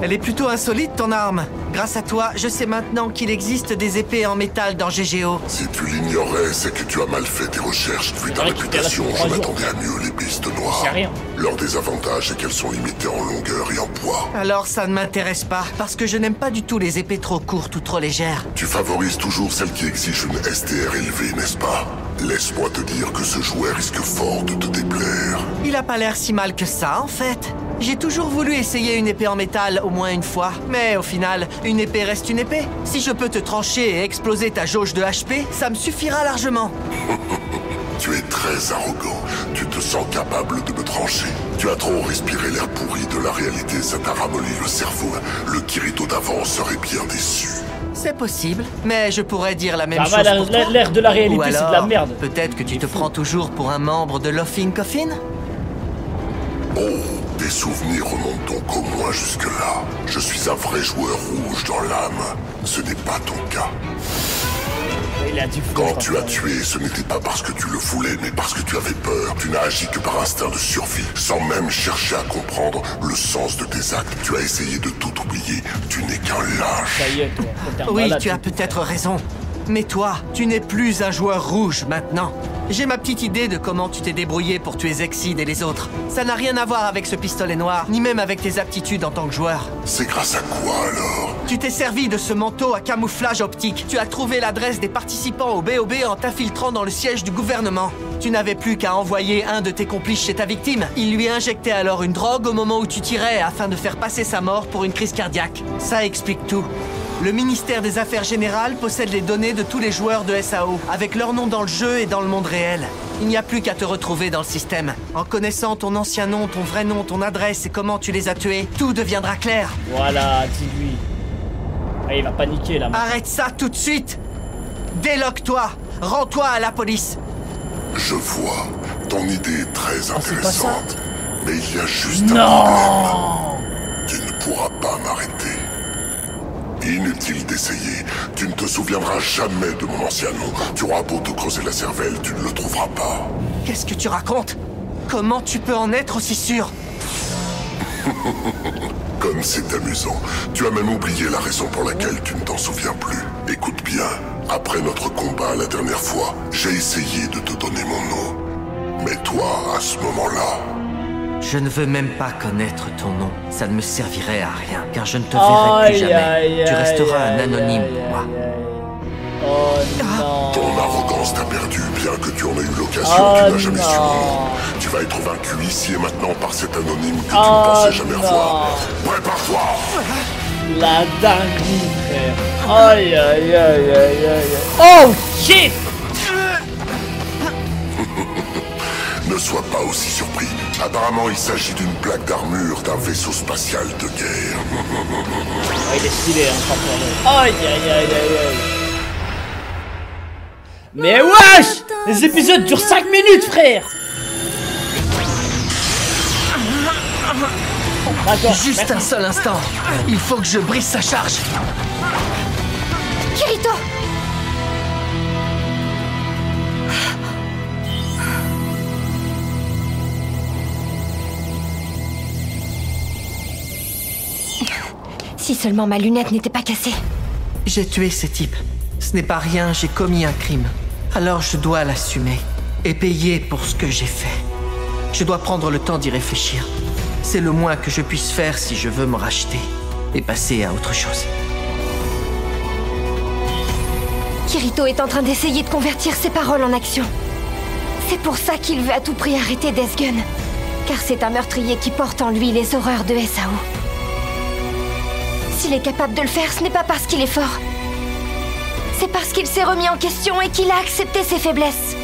Elle est plutôt insolite, ton arme. Grâce à toi, je sais maintenant qu'il existe des épées en métal dans GGO. Si tu l'ignorais, c'est que tu as mal fait tes recherches. Vu ta réputation, je m'attendais à mieux les pistes C'est noires. rien. Leur désavantage est qu'elles sont limitées en longueur et en poids. Alors ça ne m'intéresse pas, parce que je n'aime pas du tout les épées trop courtes ou trop légères. Tu favorises toujours celles qui exigent une STR élevée, n'est-ce pas? Laisse-moi te dire que ce jouet risque fort de te déplaire. Il a pas l'air si mal que ça, en fait. J'ai toujours voulu essayer une épée en métal au moins une fois, mais au final, une épée reste une épée. Si je peux te trancher et exploser ta jauge de HP, ça me suffira largement. Tu es très arrogant. Tu te sens capable de me trancher. Tu as trop respiré l'air pourri de la réalité, ça t'a ramolli le cerveau. Le Kirito d'avant serait bien déçu. C'est possible, mais je pourrais dire la même Ça chose va, l'air- pour toi. l'air de la Ou réalité, c'est de la alors, merde. Peut-être que tu te fou. prends toujours pour un membre de Laughing Coffin? Oh, tes souvenirs remontent donc au moins jusque-là. Je suis un vrai joueur rouge dans l'âme. Ce n'est pas ton cas. Il a du Quand tu as tué, ce n'était pas parce que tu le voulais, mais parce que tu avais peur. Tu n'as agi que par instinct de survie, sans même chercher à comprendre le sens de tes actes. Tu as essayé de tout oublier. Tu n'es qu'un lâche. Ça y est, toi. T'es un Oui, tu as peut-être raison. Mais toi, tu n'es plus un joueur rouge maintenant. J'ai ma petite idée de comment tu t'es débrouillé pour tuer Zexid et les autres. Ça n'a rien à voir avec ce pistolet noir, ni même avec tes aptitudes en tant que joueur. C'est grâce à quoi alors? Tu t'es servi de ce manteau à camouflage optique. Tu as trouvé l'adresse des participants au BOB en t'infiltrant dans le siège du gouvernement. Tu n'avais plus qu'à envoyer un de tes complices chez ta victime. Il lui injectait alors une drogue au moment où tu tirais afin de faire passer sa mort pour une crise cardiaque. Ça explique tout. Le ministère des Affaires Générales possède les données de tous les joueurs de SAO, avec leur nom dans le jeu et dans le monde réel. Il n'y a plus qu'à te retrouver dans le système. En connaissant ton ancien nom, ton vrai nom, ton adresse et comment tu les as tués, tout deviendra clair. Voilà, dis-lui. Ah, il va paniquer là. Arrête ça tout de suite Déloque-toi Rends-toi à la police Je vois. Ton idée est très Ah, intéressante. Mais il y a juste un Non problème. Tu ne pourras pas m'arrêter. Inutile d'essayer. Tu ne te souviendras jamais de mon ancien nom. Tu auras beau te creuser la cervelle, tu ne le trouveras pas. Qu'est-ce que tu racontes? Comment tu peux en être aussi sûr? Comme c'est amusant. Tu as même oublié la raison pour laquelle tu ne t'en souviens plus. Écoute bien. Après notre combat la dernière fois, j'ai essayé de te donner mon nom. Mais toi, à ce moment-là, Je ne veux même pas connaître ton nom. Ça ne me servirait à rien, car je ne te verrai plus jamais. tu resteras un anonyme pour moi. Oh non ton arrogance t'a perdu, bien que tu en aies eu l'occasion, Oh tu n'as jamais su mon non Tu vas être vaincu ici et maintenant par cet anonyme que tu Oh ne pensais jamais non. revoir. Prépare-toi La dinguerie, frère. Aïe, aïe, aïe, aïe, aïe. Oh, shit Ne sois pas aussi surpris. Apparemment, il s'agit d'une plaque d'armure d'un vaisseau spatial de guerre. Ah, il est stylé, hein, franchement. Aïe, aïe, aïe, aïe, aïe. Mais wesh Les épisodes durent 5 minutes, frère D'accord. Juste un seul instant. Il faut que je brise sa charge. Kirito Si seulement ma lunette n'était pas cassée. J'ai tué ces types. Ce n'est pas rien, j'ai commis un crime. Alors je dois l'assumer et payer pour ce que j'ai fait. Je dois prendre le temps d'y réfléchir. C'est le moins que je puisse faire si je veux me racheter et passer à autre chose. Kirito est en train d'essayer de convertir ses paroles en action. C'est pour ça qu'il veut à tout prix arrêter Death Gun. Car c'est un meurtrier qui porte en lui les horreurs de SAO. S'il est capable de le faire, ce n'est pas parce qu'il est fort. C'est parce qu'il s'est remis en question et qu'il a accepté ses faiblesses.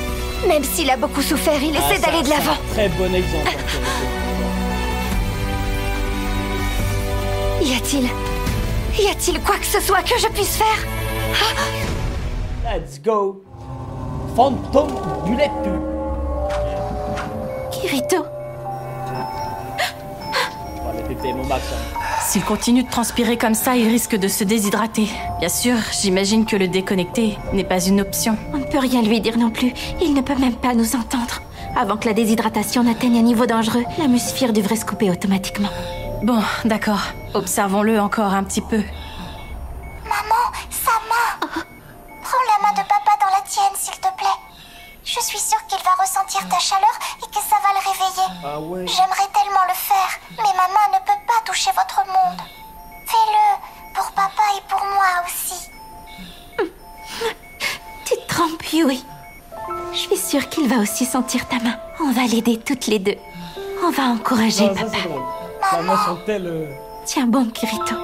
Même s'il a beaucoup souffert, il Ah, essaie d'aller de l'avant. Très bon exemple. Y a-t-il... Y a-t-il quoi que ce soit que je puisse faire? Let's go. Phantom Bullet. Kirito, Oh, le PPM au max. hein. S'il continue de transpirer comme ça, il risque de se déshydrater. Bien sûr, j'imagine que le déconnecter n'est pas une option. On ne peut rien lui dire non plus. Il ne peut même pas nous entendre. Avant que la déshydratation n'atteigne un niveau dangereux, la musphire devrait se couper automatiquement. Bon, d'accord. Observons-le encore un petit peu. Maman, sa main Prends la main de papa dans la tienne, s'il te plaît. Je suis sûre qu'il va ressentir ta chaleur que ça va le réveiller. Ah ouais. J'aimerais tellement le faire, mais ma main ne peut pas toucher votre monde. Fais-le, pour papa et pour moi aussi. Tu te trompes, Yui. Je suis sûre qu'il va aussi sentir ta main. On va l'aider toutes les deux. On va encourager Non, ça papa. euh, Tiens bon, Kirito.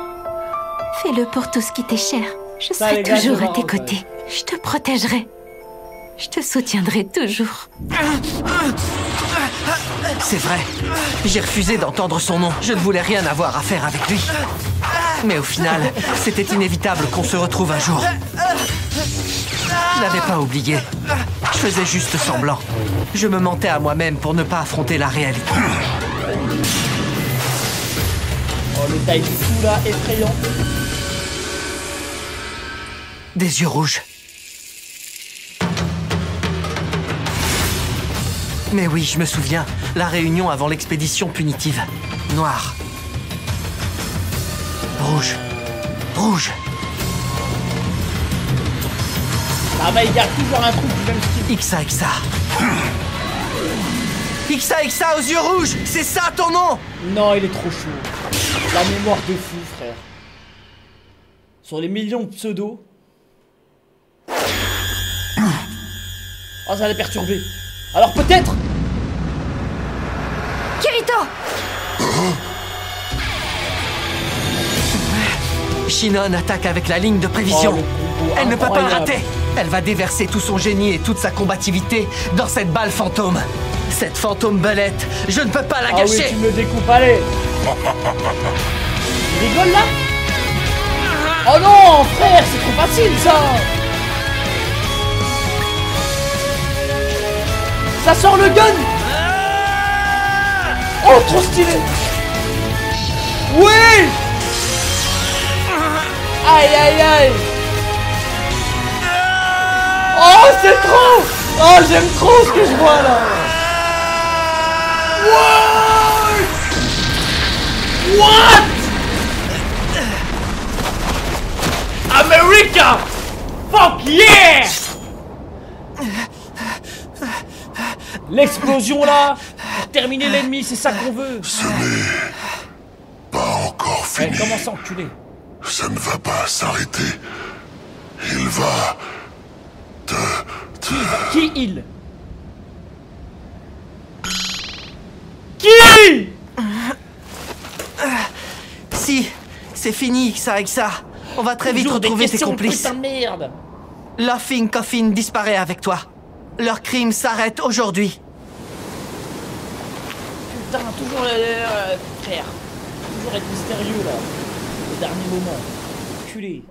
Fais-le pour tout ce qui t'est cher. Je Ça, serai toujours à tes côtés. Je te protégerai. Je te soutiendrai toujours. C'est vrai. J'ai refusé d'entendre son nom. Je ne voulais rien avoir à faire avec lui. Mais au final, c'était inévitable qu'on se retrouve un jour. Je n'avais pas oublié. Je faisais juste semblant. Je me mentais à moi-même pour ne pas affronter la réalité. Oh, le taille du coup là, effrayant. Des yeux rouges. Mais oui, je me souviens. La réunion avant l'expédition punitive. Noir. Rouge. Rouge. Ah bah, il garde toujours un truc du même style. Ixa Ixa. Ixa Ixa aux yeux rouges C'est ça ton nom? Non, il est trop chaud. La mémoire de fou, frère. Sur les millions de pseudos. Oh, ça l'a perturbé. Alors peut-être Kirito Shinon attaque avec la ligne de prévision. Oh, Elle ne peut pas le rater. Elle va déverser tout son génie et toute sa combativité dans cette balle fantôme. Cette fantôme belette, je ne peux pas la Ah oui, gâcher. tu me découpes, allez Il rigole là? Oh non, frère, c'est trop facile ça Ça sort le gun. Oh, trop stylé. Oui. Aïe, aïe, aïe. Oh, c'est trop. Oh, j'aime trop ce que je vois là. What What? America. Fuck yeah L'explosion là Pour terminer l'ennemi, c'est ça qu'on veut Ce n'est pas encore Ouais, fini. comment s'enculer Ça ne va pas s'arrêter. Il va te... te... Qui il? Qui Si, c'est fini, ça avec ça. On va très vite Toujours retrouver tes questions, complices. putain de merde. Laughing Coffin disparaît avec toi. Leur crime s'arrête aujourd'hui. Putain, toujours euh, frère. Toujours être mystérieux là. Au dernier moment. Culé.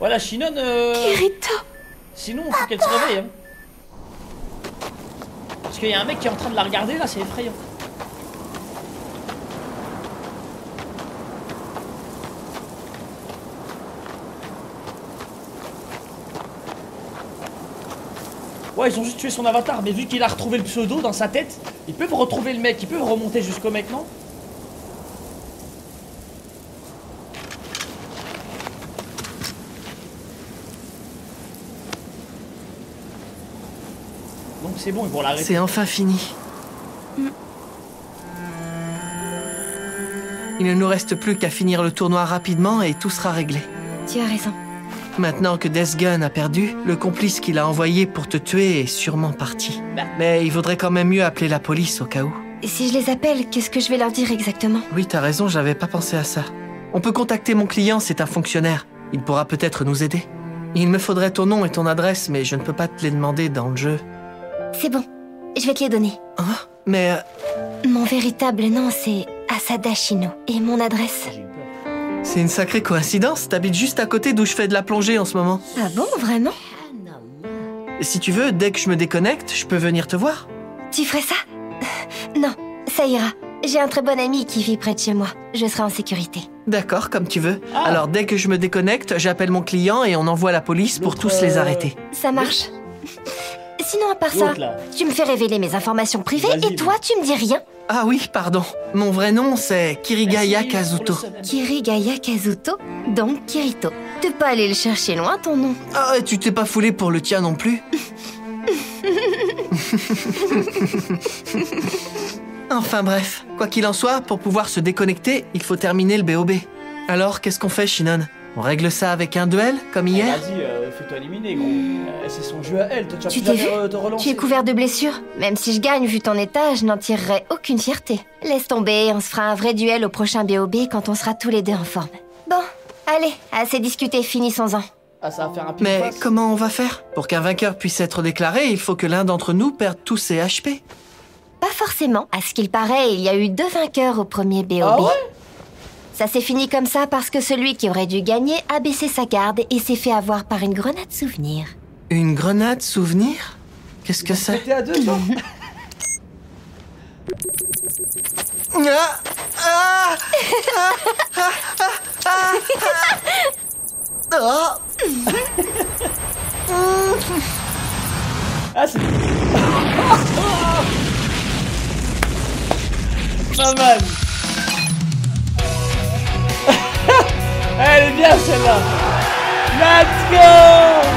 Voilà, Shinon. Euh... Kirito Sinon, faut qu'elle se réveille. Hein. Parce qu'il y a un mec qui est en train de la regarder là, c'est effrayant. Ouais, ils ont juste tué son avatar, mais vu qu'il a retrouvé le pseudo dans sa tête, ils peuvent retrouver le mec, ils peuvent remonter jusqu'au mec, non? Donc c'est bon, ils vont l'arrêter. C'est enfin fini. Il ne nous reste plus qu'à finir le tournoi rapidement et tout sera réglé. Tu as raison. Maintenant que Death Gun a perdu, le complice qu'il a envoyé pour te tuer est sûrement parti. Bah. Mais il vaudrait quand même mieux appeler la police au cas où. Et si je les appelle, qu'est-ce que je vais leur dire exactement? Oui, t'as raison, j'avais pas pensé à ça. On peut contacter mon client, c'est un fonctionnaire. Il pourra peut-être nous aider. Il me faudrait ton nom et ton adresse, mais je ne peux pas te les demander dans le jeu. C'est bon, je vais te les donner. Hein? Mais euh, Mon véritable nom, c'est Asada Shino. Et mon adresse? C'est une sacrée coïncidence, t'habites juste à côté d'où je fais de la plongée en ce moment. Ah bon, vraiment? Si tu veux, dès que je me déconnecte, je peux venir te voir. Tu ferais ça? Non, ça ira. J'ai un très bon ami qui vit près de chez moi. Je serai en sécurité. D'accord, comme tu veux. Ah. Alors dès que je me déconnecte, j'appelle mon client et on envoie la police pour tous les euh, arrêter. Ça marche. Sinon, à part ça, là. tu me fais révéler mes informations privées et toi, tu me dis rien Ah oui, pardon. Mon vrai nom, c'est Kirigaya Kazuto. Kirigaya Kazuto, donc Kirito. T'es pas allé le chercher loin, ton nom Ah, et tu t'es pas foulé pour le tien non plus Enfin bref, quoi qu'il en soit, pour pouvoir se déconnecter, il faut terminer le BOB. Alors, qu'est-ce qu'on fait, Shinon On règle ça avec un duel, comme hier Vas-y, euh, fais-toi éliminer, gros. Euh, c'est son jeu à elle. Toi, tu vas Tu plus t'es jamais vu re- te relancer. Tu es couvert de blessures. Même si je gagne, vu ton état, je n'en tirerai aucune fierté. Laisse tomber, on se fera un vrai duel au prochain BOB quand on sera tous les deux en forme. Bon, allez, assez discuté, finissons-en. Ah, ça va faire un Mais face. comment on va faire? Pour qu'un vainqueur puisse être déclaré, il faut que l'un d'entre nous perde tous ses HP. Pas forcément. À ce qu'il paraît, il y a eu deux vainqueurs au premier BOB. Ah ouais? Ça s'est fini comme ça parce que celui qui aurait dû gagner a baissé sa garde et s'est fait avoir par une grenade souvenir. Une grenade souvenir? Qu'est-ce que c'est? T'es à deux, toi Ah Ah Ah Ah, c'est. Pas mal. Elle est bien celle-là. Let's go.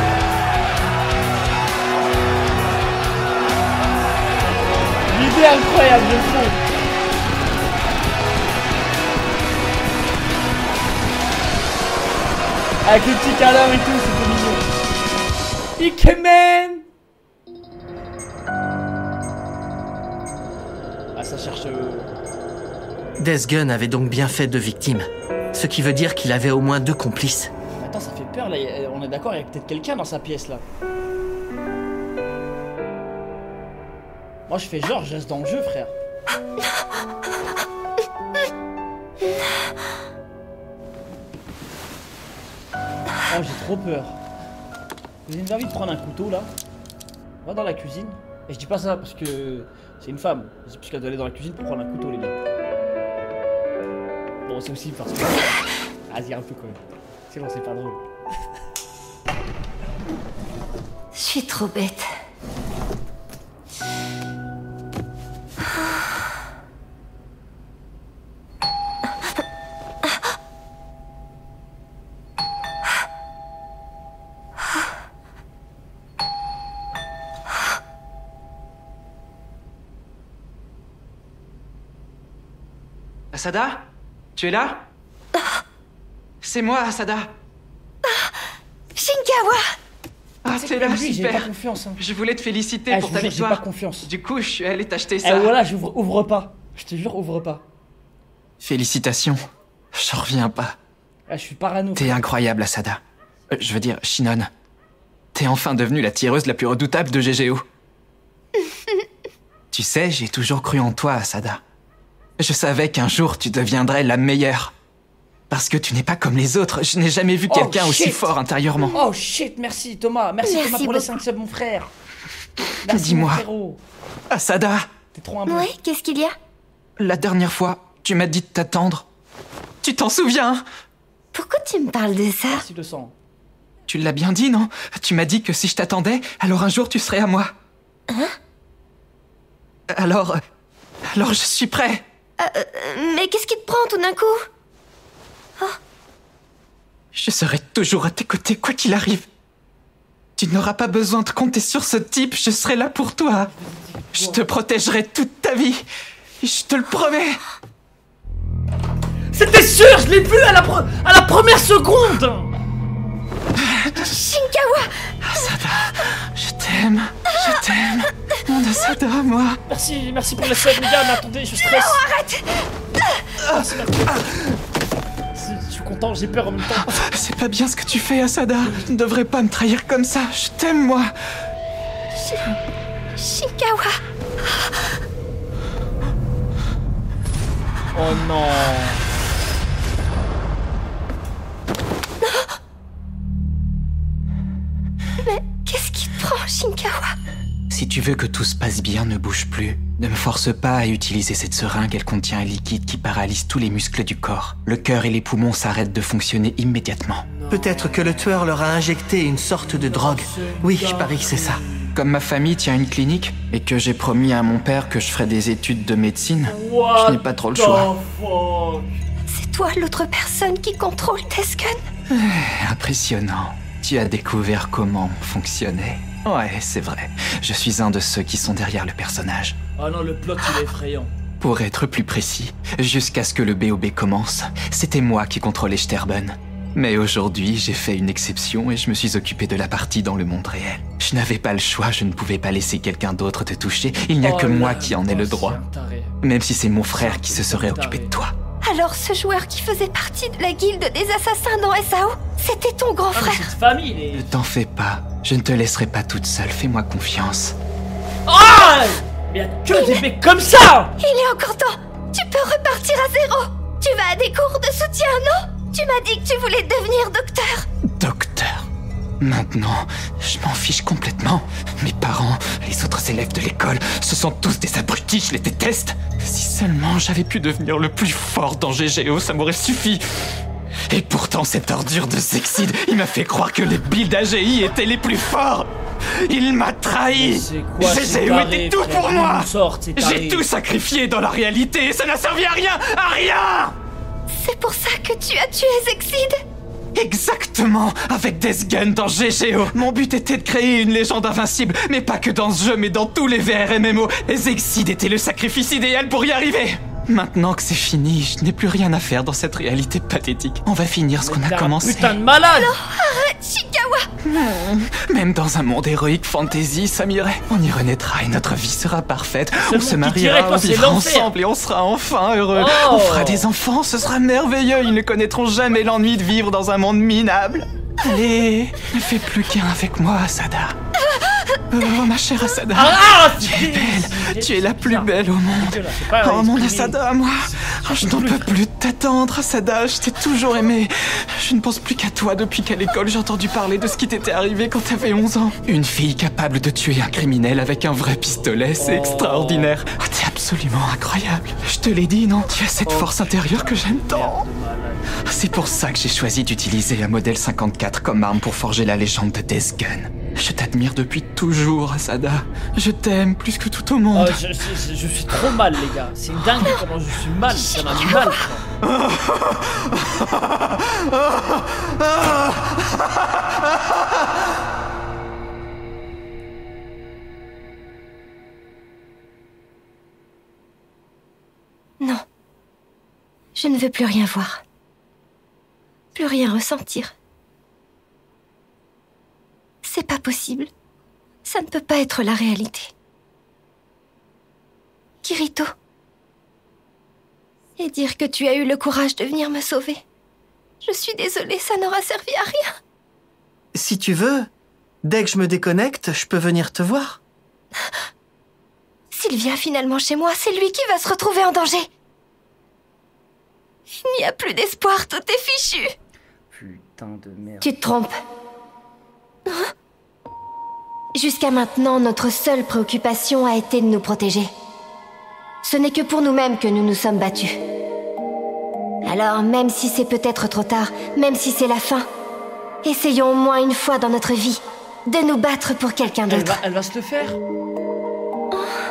L'idée incroyable de fond. Avec le petit câlin et tout, c'était mignon. Ikemen Ah, ça cherche. euh, Death avait donc bien fait deux victimes. Ce qui veut dire qu'il avait au moins deux complices. Attends, ça fait peur là. On est d'accord, il y a peut-être quelqu'un dans sa pièce là. Moi, je fais genre, je reste dans le jeu, frère. Oh, j'ai trop peur. Vous avez envie de prendre un couteau là Va dans la cuisine. Et je dis pas ça parce que c'est une femme. C'est parce qu'elle doit aller dans la cuisine pour prendre un couteau, les gars. Bon, c'est aussi parce que. Vas-y, un peu quand même. C'est bon, c'est pas drôle. Je suis trop bête. Asada? Tu es là? C'est moi, Asada Shinkawa Ah, t'es là, Lui, j'ai pas super confiance. Hein. Je voulais te féliciter Ah, pour je ta jure, victoire. pas confiance. Du coup, je suis allé t'acheter Eh ça. voilà, j'ouvre ouvre pas. Je te jure, ouvre pas. Félicitations. J'en reviens pas. Ah, je suis parano. T'es incroyable, Asada. Euh, je veux dire, Shinon. T'es enfin devenue la tireuse la plus redoutable de GGO. tu sais, j'ai toujours cru en toi, Asada. Je savais qu'un jour tu deviendrais la meilleure. Parce que tu n'es pas comme les autres. Je n'ai jamais vu Oh, quelqu'un aussi fort intérieurement. Oh shit, merci Thomas. Merci, Merci Thomas pour les beaucoup. 5 subs, mon frère. Dis-moi. Asada, T'es trop un bon. Ouais, qu'est-ce qu'il y a? La dernière fois, tu m'as dit de t'attendre. Tu t'en souviens? Pourquoi tu me parles de ça? Merci le sang. Tu l'as bien dit, non? Tu m'as dit que si je t'attendais, alors un jour tu serais à moi. Hein? Alors... Alors je suis prêt. Mais qu'est-ce qui te prend tout d'un coup Je serai toujours à tes côtés, quoi qu'il arrive. Tu n'auras pas besoin de compter sur ce type, je serai là pour toi. Je te protégerai toute ta vie. Je te le promets. C'était sûr, je l'ai vu à la, pre- à la première seconde Shinkawa Asada, je t'aime. Je t'aime. Mon Asada, moi. Merci, merci pour les subs, les gars, mais attendez, je stresse. Arrête Merci, merci. C'est- Je suis content, j'ai peur en même temps. C'est pas bien ce que tu fais, Asada. Tu ne devrais pas me trahir comme ça. Je t'aime, moi. Shinkawa Oh non. Qu'est-ce qui te prend, Shinkawa? Si tu veux que tout se passe bien, ne bouge plus. Ne me force pas à utiliser cette seringue, elle contient un liquide qui paralyse tous les muscles du corps. Le cœur et les poumons s'arrêtent de fonctionner immédiatement. Peut-être que le tueur leur a injecté une sorte de drogue. Oui, je parie que c'est ça. Comme ma famille tient une clinique et que j'ai promis à mon père que je ferais des études de médecine, What je n'ai pas trop le choix. C'est toi l'autre personne qui contrôle Tesken? Impressionnant. Tu as découvert comment on fonctionnait. Ouais, c'est vrai. Je suis un de ceux qui sont derrière le personnage. Oh non, le plot il est effrayant. Pour être plus précis, jusqu'à ce que le BOB commence, c'était moi qui contrôlais Sterben. Mais aujourd'hui, j'ai fait une exception et je me suis occupé de la partie dans le monde réel. Je n'avais pas le choix, je ne pouvais pas laisser quelqu'un d'autre te toucher, il n'y a Oh que moi qui en ai le droit. Même si c'est mon frère qui se serait occupé de toi. Alors ce joueur qui faisait partie de la guilde des assassins dans SAO, c'était ton grand Ah, frère. cette famille, il Ne t'en fais pas, je ne te laisserai pas toute seule, fais-moi confiance. Ah Mais y a que des mecs comme ça Il est encore temps. Tu peux repartir à zéro. Tu vas à des cours de soutien, non? Tu m'as dit que tu voulais devenir docteur. Docteur. Maintenant, je m'en fiche complètement. Mes parents, les autres élèves de l'école, ce sont tous des abrutis, je les déteste. Si seulement j'avais pu devenir le plus fort dans GGO, ça m'aurait suffi. Et pourtant, cette ordure de Sexide, il m'a fait croire que les builds AGI étaient les plus forts. Il m'a trahi. GGO était tout pour moi. J'ai tout sacrifié dans la réalité et ça n'a servi à rien, à rien C'est pour ça que tu as tué Zexid Exactement. Avec Death Gun dans GGO Mon but était de créer une légende invincible, mais pas que dans ce jeu, mais dans tous les VRMMO. Les Exid étaient le sacrifice idéal pour y arriver Maintenant que c'est fini, je n'ai plus rien à faire dans cette réalité pathétique. On va finir ce qu'on a commencé. Putain de malade Shinkawa Même dans un monde héroïque fantasy, ça m'irait. On y renaîtra et notre vie sera parfaite. on se mariera, on vivra ensemble et on sera enfin heureux. Oh. On fera des enfants, ce sera merveilleux. Ils ne connaîtront jamais l'ennui de vivre dans un monde minable. Allez, ne fais plus qu'un avec moi, Asada. Oh, ma chère Asada. Ah tu es belle, tu es la plus belle au monde. Oh mon Asada, moi Oh, Je n'en peux plus de t'attendre, Asada, je t'ai toujours aimé. Je ne pense plus qu'à toi depuis qu'à l'école j'ai entendu parler de ce qui t'était arrivé quand t'avais 11 ans. Une fille capable de tuer un criminel avec un vrai pistolet, c'est Oh. extraordinaire. Oh, absolument incroyable. Je te l'ai dit, non? Tu as cette force intérieure que j'aime tant. C'est pour ça que j'ai choisi d'utiliser un modèle 54 comme arme pour forger la légende de Death Gun. Je t'admire depuis toujours, Asada. Je t'aime plus que tout au Oh, monde. je, je- je suis trop mal, les gars. C'est dingue comment je suis mal. Ça m'a mis mal. Non. Je ne veux plus rien voir. Plus rien ressentir. C'est pas possible. Ça ne peut pas être la réalité. Kirito, Et dire que tu as eu le courage de venir me sauver. Je suis désolée, ça n'aura servi à rien. Si tu veux, dès que je me déconnecte, je peux venir te voir. S'il vient finalement chez moi, c'est lui qui va se retrouver en danger. Il n'y a plus d'espoir, tout est fichu. Putain de merde. Tu te trompes. Jusqu'à maintenant, notre seule préoccupation a été de nous protéger. Ce n'est que pour nous-mêmes que nous nous sommes battus. Alors, même si c'est peut-être trop tard, même si c'est la fin, essayons au moins une fois dans notre vie de nous battre pour quelqu'un Elle d'autre. va, elle va se le faire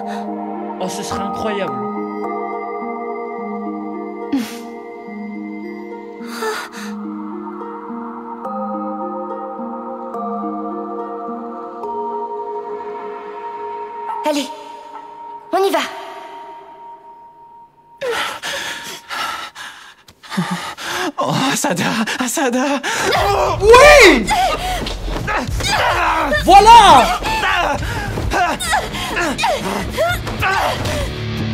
Oh, ce serait incroyable. Allez, on y va. Oh, Asada Asada Voilà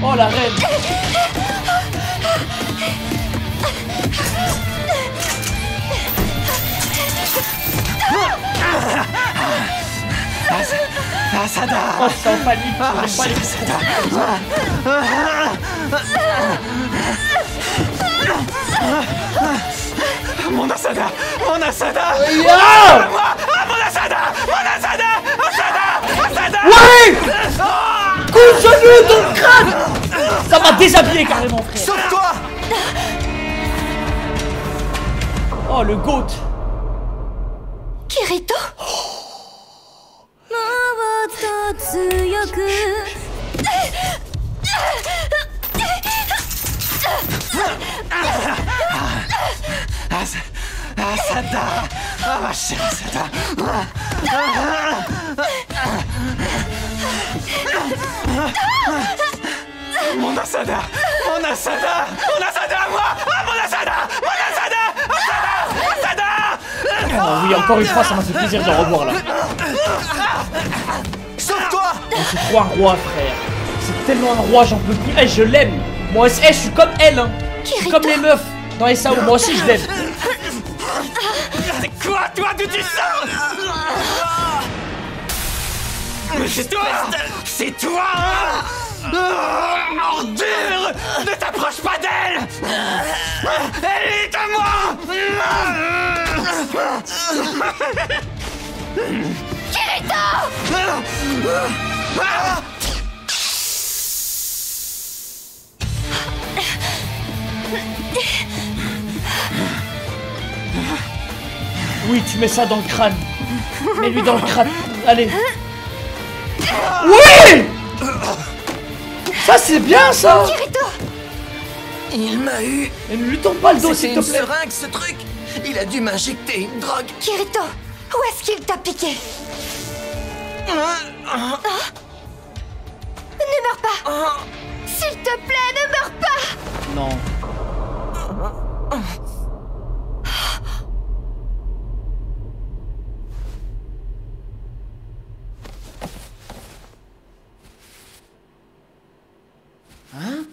Oh la reine. Asada. Oh, c'est en panique à les- Mon Asada Mon Asada. Ah, Mon Asada Mon Asada Asada Asada. Oui De le crâne! Ça m'a déshabillé carrément frère. Sauve-toi! Oh le goat! Kirito? As- Asada Ah, ma chère Asada Mon Asada Mon Asada Mon Asada à moi Ah, mon Asada Mon Asada Asada Asada. Oh oui encore une fois ça m'a fait plaisir de revoir là. Sauve-toi. C'est trop un roi frère. C'est tellement un roi j'en peux plus. Eh je l'aime. Moi aussi eh, je suis comme elle hein. Je suis comme les meufs dans SAO moi aussi je l'aime. C'est quoi, toi, d'où tu sors? C'est toi C'est toi hein Oh, Ordure Ne t'approche pas d'elle Elle est à moi Oui tu mets ça dans le crâne. Mets-lui dans le crâne. Allez Oui! Ça c'est bien ça! Il m'a eu. Mais ne lui tombe pas le dos s'il te une plaît. seringue, ce truc. Il a dû m'injecter une drogue. Kirito Où est-ce qu'il t'a piqué? Ah. Ne meurs pas. S'il te plaît, ne meurs pas. Non Hein?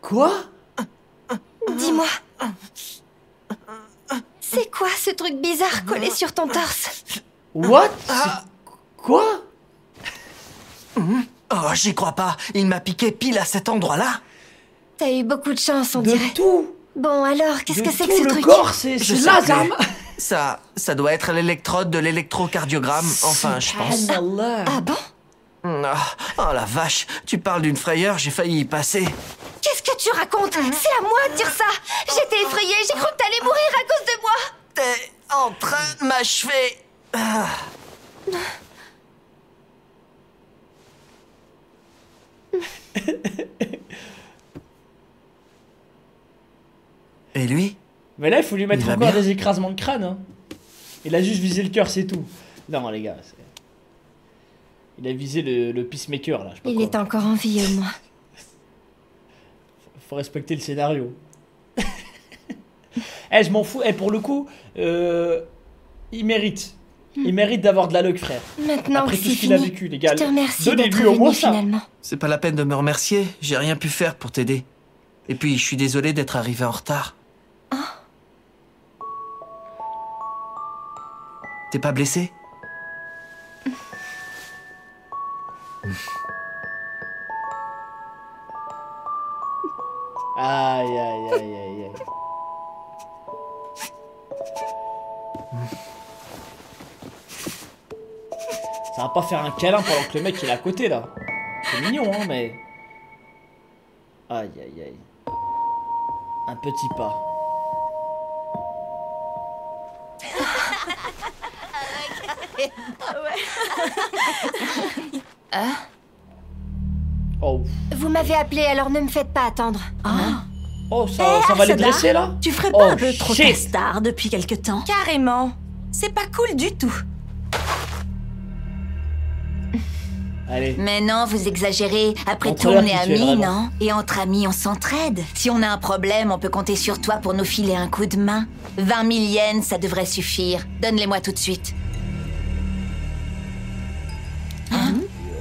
Quoi? Dis-moi. C'est quoi ce truc bizarre collé sur ton torse? What? C'est- Quoi? Oh, j'y crois pas. Il m'a piqué pile à cet endroit-là. T'as eu beaucoup de chance, on De dirait. tout Bon, alors, qu'est-ce que c'est que ce le truc corps, c'est. Ça, ça doit être l'électrode de l'électrocardiogramme, enfin, je pense. Ah bon? Ah, oh la vache, tu parles d'une frayeur, j'ai failli y passer. Qu'est-ce que tu racontes? C'est à moi de dire ça J'étais effrayée, j'ai cru que t'allais mourir à cause de moi T'es en train de m'achever. Ah. Et lui Mais là, il faut lui mettre Il encore des écrasements de crâne. Hein. Il a juste visé le cœur, c'est tout. Non, les gars. c'est- Il a visé le, le peacemaker, là. Je sais pas Il quoi. est encore en vie, au moins. Faut respecter le scénario. Eh, je m'en fous. Eh, pour le coup, euh, il mérite. Il mérite d'avoir de la luck, frère. Maintenant Après tout c'est ce qu'il a vécu, les gars. je te remercie d'être Donnez-lui au moins ça. finalement. C'est pas la peine de me remercier, j'ai rien pu faire pour t'aider. Et puis, je suis désolé d'être arrivé en retard. T'es pas blessé? Aïe, aïe, aïe, aïe, aïe. Ça va pas faire un câlin pendant que le mec il est à côté là. C'est mignon hein mais. Aïe aïe aïe. Un petit pas. Oh, Vous m'avez appelé, alors ne me faites pas attendre. oh ça, ça va les blesser là? Tu ferais Oh, pas un peu trop shit. star depuis quelque temps? Carrément. C'est pas cool du tout. Allez. Mais non, vous exagérez. Après Entre tout, on est amis, vraiment. non? Et entre amis, on s'entraide. Si on a un problème, on peut compter sur toi pour nous filer un coup de main. 20 000 yens, ça devrait suffire. Donne-les-moi tout de suite.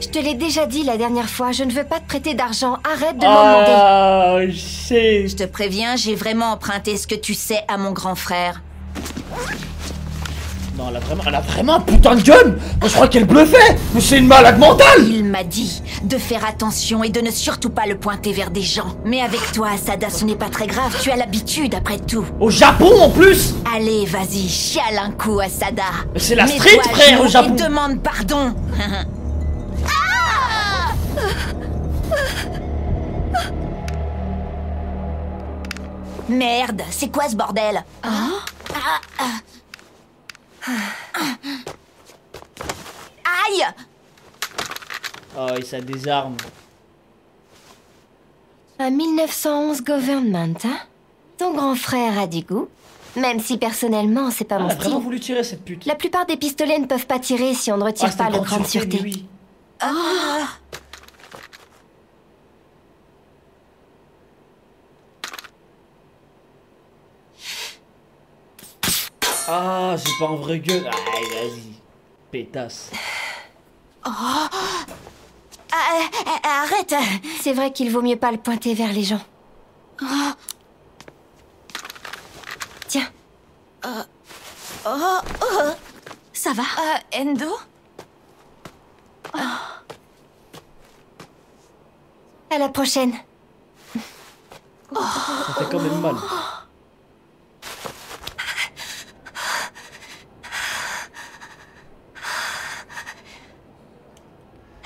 Je te l'ai déjà dit la dernière fois, je ne veux pas te prêter d'argent. Arrête de m'en demander. Ah, shit. Je te préviens, j'ai vraiment emprunté ce que tu sais à mon grand frère. Non, elle a vraiment, elle a vraiment un putain de gun Moi je crois qu'elle bluffait Mais c'est une malade mentale Il m'a dit de faire attention et de ne surtout pas le pointer vers des gens. Mais avec toi, Asada, ce n'est pas très grave. Tu as l'habitude, après tout. Au Japon en plus Allez, vas-y, chiale un coup, Asada. Mais c'est la street, frère, au Japon. Et demande pardon. Merde, c'est quoi ce bordel? Aïe Oh, et ça désarme. Un 1911 government, hein? Ton grand frère a du goût. Même si personnellement, c'est pas Ah, mon style. voulu tirer cette pute. La plupart des pistolets ne peuvent pas tirer si on ne retire Ah, pas le grande cran de sûreté, mais Ah, j'ai pas un vrai gun. Allez, vas-y. Pétasse. Ah, ah, Arrête C'est vrai qu'il vaut mieux pas le pointer vers les gens. Tiens, Ça va Endo à la prochaine. Ça fait quand même mal.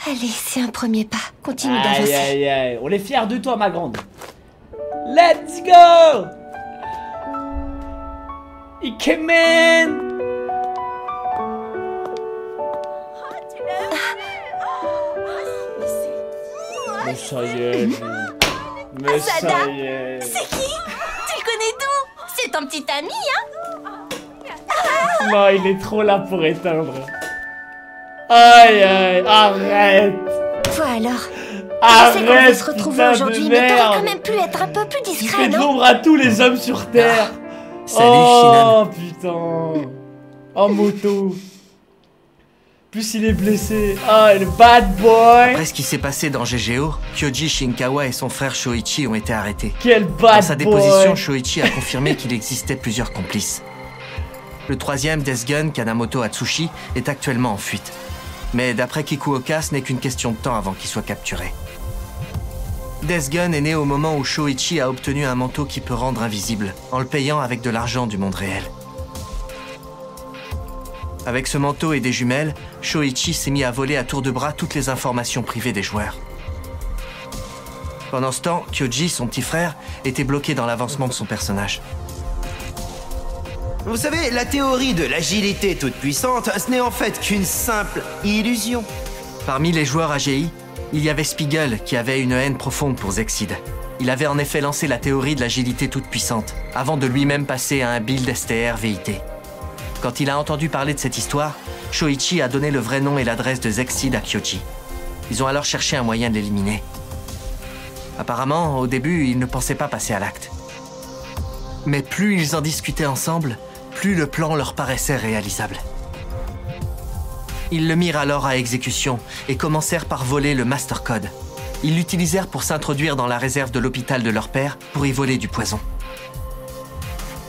Allez, c'est un premier pas. Continue Aïe, d'avancer. aïe, aïe. On est fiers de toi, ma grande. Let's go Ikemen Mais ça y est, mais- mais ça y est. C'est qui? Tu le connais d'où? C'est ton petit ami, hein? Non, il est trop là pour éteindre. Aïe, aïe, arrête. Toi alors? Je sais qu'on va Arrête, se retrouver aujourd'hui, mais t'aurais quand même pu être un peu plus Tu discret, fais de l'ombre à tous les hommes sur Terre. Salut, Oh putain. En moto. Plus il est blessé. Ah, le bad boy. Après ce qui s'est passé dans GGO, Kyoji Shinkawa et son frère Shoichi ont été arrêtés. Quel Dans bad sa boy. Déposition, Shoichi a confirmé qu'il existait plusieurs complices. Le troisième, Desgun Kanamoto Atsushi, est actuellement en fuite. Mais d'après Kikuoka, ce n'est qu'une question de temps avant qu'il soit capturé. Desgun est né au moment où Shoichi a obtenu un manteau qui peut rendre invisible, en le payant avec de l'argent du monde réel. Avec ce manteau et des jumelles, Shoichi s'est mis à voler à tour de bras toutes les informations privées des joueurs. Pendant ce temps, Kyoji, son petit frère, était bloqué dans l'avancement de son personnage. Vous savez, la théorie de l'agilité toute puissante, ce n'est en fait qu'une simple illusion. Parmi les joueurs AGI, il y avait Spiegel qui avait une haine profonde pour Zexid. Il avait en effet lancé la théorie de l'agilité toute puissante, avant de lui-même passer à un build STR VIT. Quand il a entendu parler de cette histoire, Shoichi a donné le vrai nom et l'adresse de Zexid à Kyoji. Ils ont alors cherché un moyen de l'éliminer. Apparemment, au début, ils ne pensaient pas passer à l'acte. Mais plus ils en discutaient ensemble, plus le plan leur paraissait réalisable. Ils le mirent alors à exécution et commencèrent par voler le Master Code. Ils l'utilisèrent pour s'introduire dans la réserve de l'hôpital de leur père pour y voler du poison.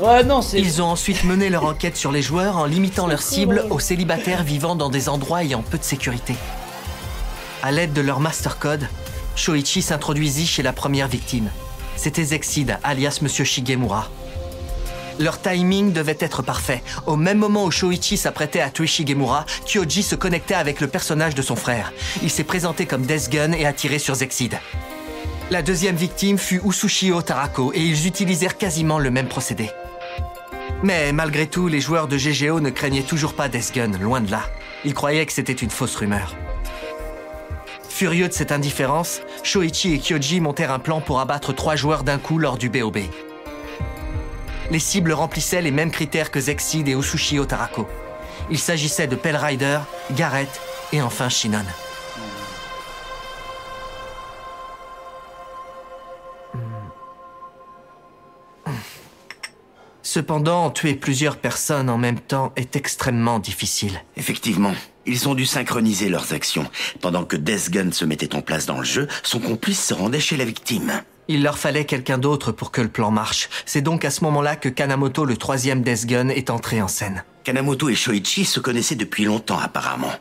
Ouais, non, c'est. Ils ont ensuite mené leur enquête sur les joueurs en limitant leur cible aux célibataires vivant dans des endroits ayant peu de sécurité. À l'aide de leur Master Code, Shoichi s'introduisit chez la première victime. C'était Zexid, alias Monsieur Shigemura. Leur timing devait être parfait. Au même moment où Shoichi s'apprêtait à tuer Shigemura, Kyoji se connectait avec le personnage de son frère. Il s'est présenté comme Death Gun et a tiré sur Zexid. La deuxième victime fut Usushio Tarako et ils utilisèrent quasiment le même procédé. Mais malgré tout, les joueurs de GGO ne craignaient toujours pas Death Gun, loin de là. Ils croyaient que c'était une fausse rumeur. Furieux de cette indifférence, Shoichi et Kyoji montèrent un plan pour abattre trois joueurs d'un coup lors du BOB. Les cibles remplissaient les mêmes critères que Zexid et Usushio Tarako. Il s'agissait de Pell Rider, Garrett et enfin Shinon. Cependant, tuer plusieurs personnes en même temps est extrêmement difficile. Effectivement, ils ont dû synchroniser leurs actions. Pendant que Death Gun se mettait en place dans le jeu, son complice se rendait chez la victime. Il leur fallait quelqu'un d'autre pour que le plan marche. C'est donc à ce moment-là que Kanamoto, le troisième Death Gun, est entré en scène. Kanamoto et Shoichi se connaissaient depuis longtemps apparemment.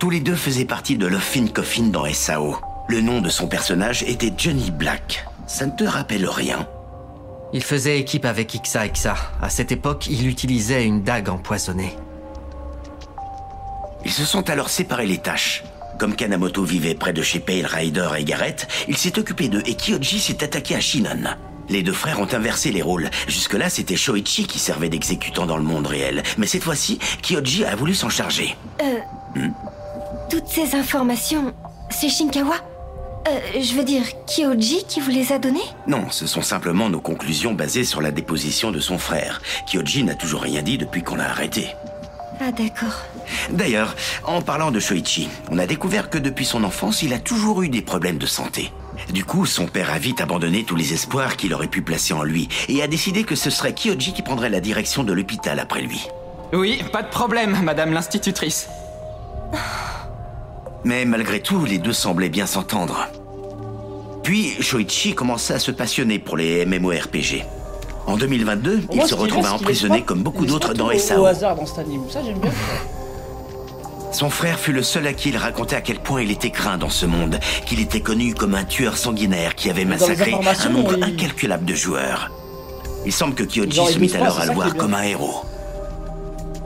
Tous les deux faisaient partie de Lofin Coffin dans SAO. Le nom de son personnage était Johnny Black. Ça ne te rappelle rien Il faisait équipe avec Ixa Ixa. À cette époque, il utilisait une dague empoisonnée. Ils se sont alors séparés les tâches. Comme Kanamoto vivait près de chez Pale Rider et Garrett, il s'est occupé d'eux et Kyoji s'est attaqué à Shinon. Les deux frères ont inversé les rôles. Jusque-là, c'était Shoichi qui servait d'exécutant dans le monde réel. Mais cette fois-ci, Kyoji a voulu s'en charger. Euh. Toutes ces informations, c'est Shinkawa? Euh, je veux dire, Kyoji qui vous les a données? Non, ce sont simplement nos conclusions basées sur la déposition de son frère. Kyoji n'a toujours rien dit depuis qu'on l'a arrêté. Ah, d'accord. D'ailleurs, en parlant de Shoichi, on a découvert que depuis son enfance, il a toujours eu des problèmes de santé. Du coup, son père a vite abandonné tous les espoirs qu'il aurait pu placer en lui et a décidé que ce serait Kyoji qui prendrait la direction de l'hôpital après lui. Oui, pas de problème, madame l'institutrice. Mais malgré tout, les deux semblaient bien s'entendre. Puis, Shoichi commença à se passionner pour les MMORPG. En 2022, Moi, il se retrouva emprisonné comme beaucoup d'autres dans SAO. Au hasard dans cet anime. Ça, j'aime bien. Son frère fut le seul à qui il racontait à quel point il était craint dans ce monde, qu'il était connu comme un tueur sanguinaire qui avait massacré un nombre il- incalculable de joueurs. Il semble que Kyoji se mit alors à le voir comme un héros.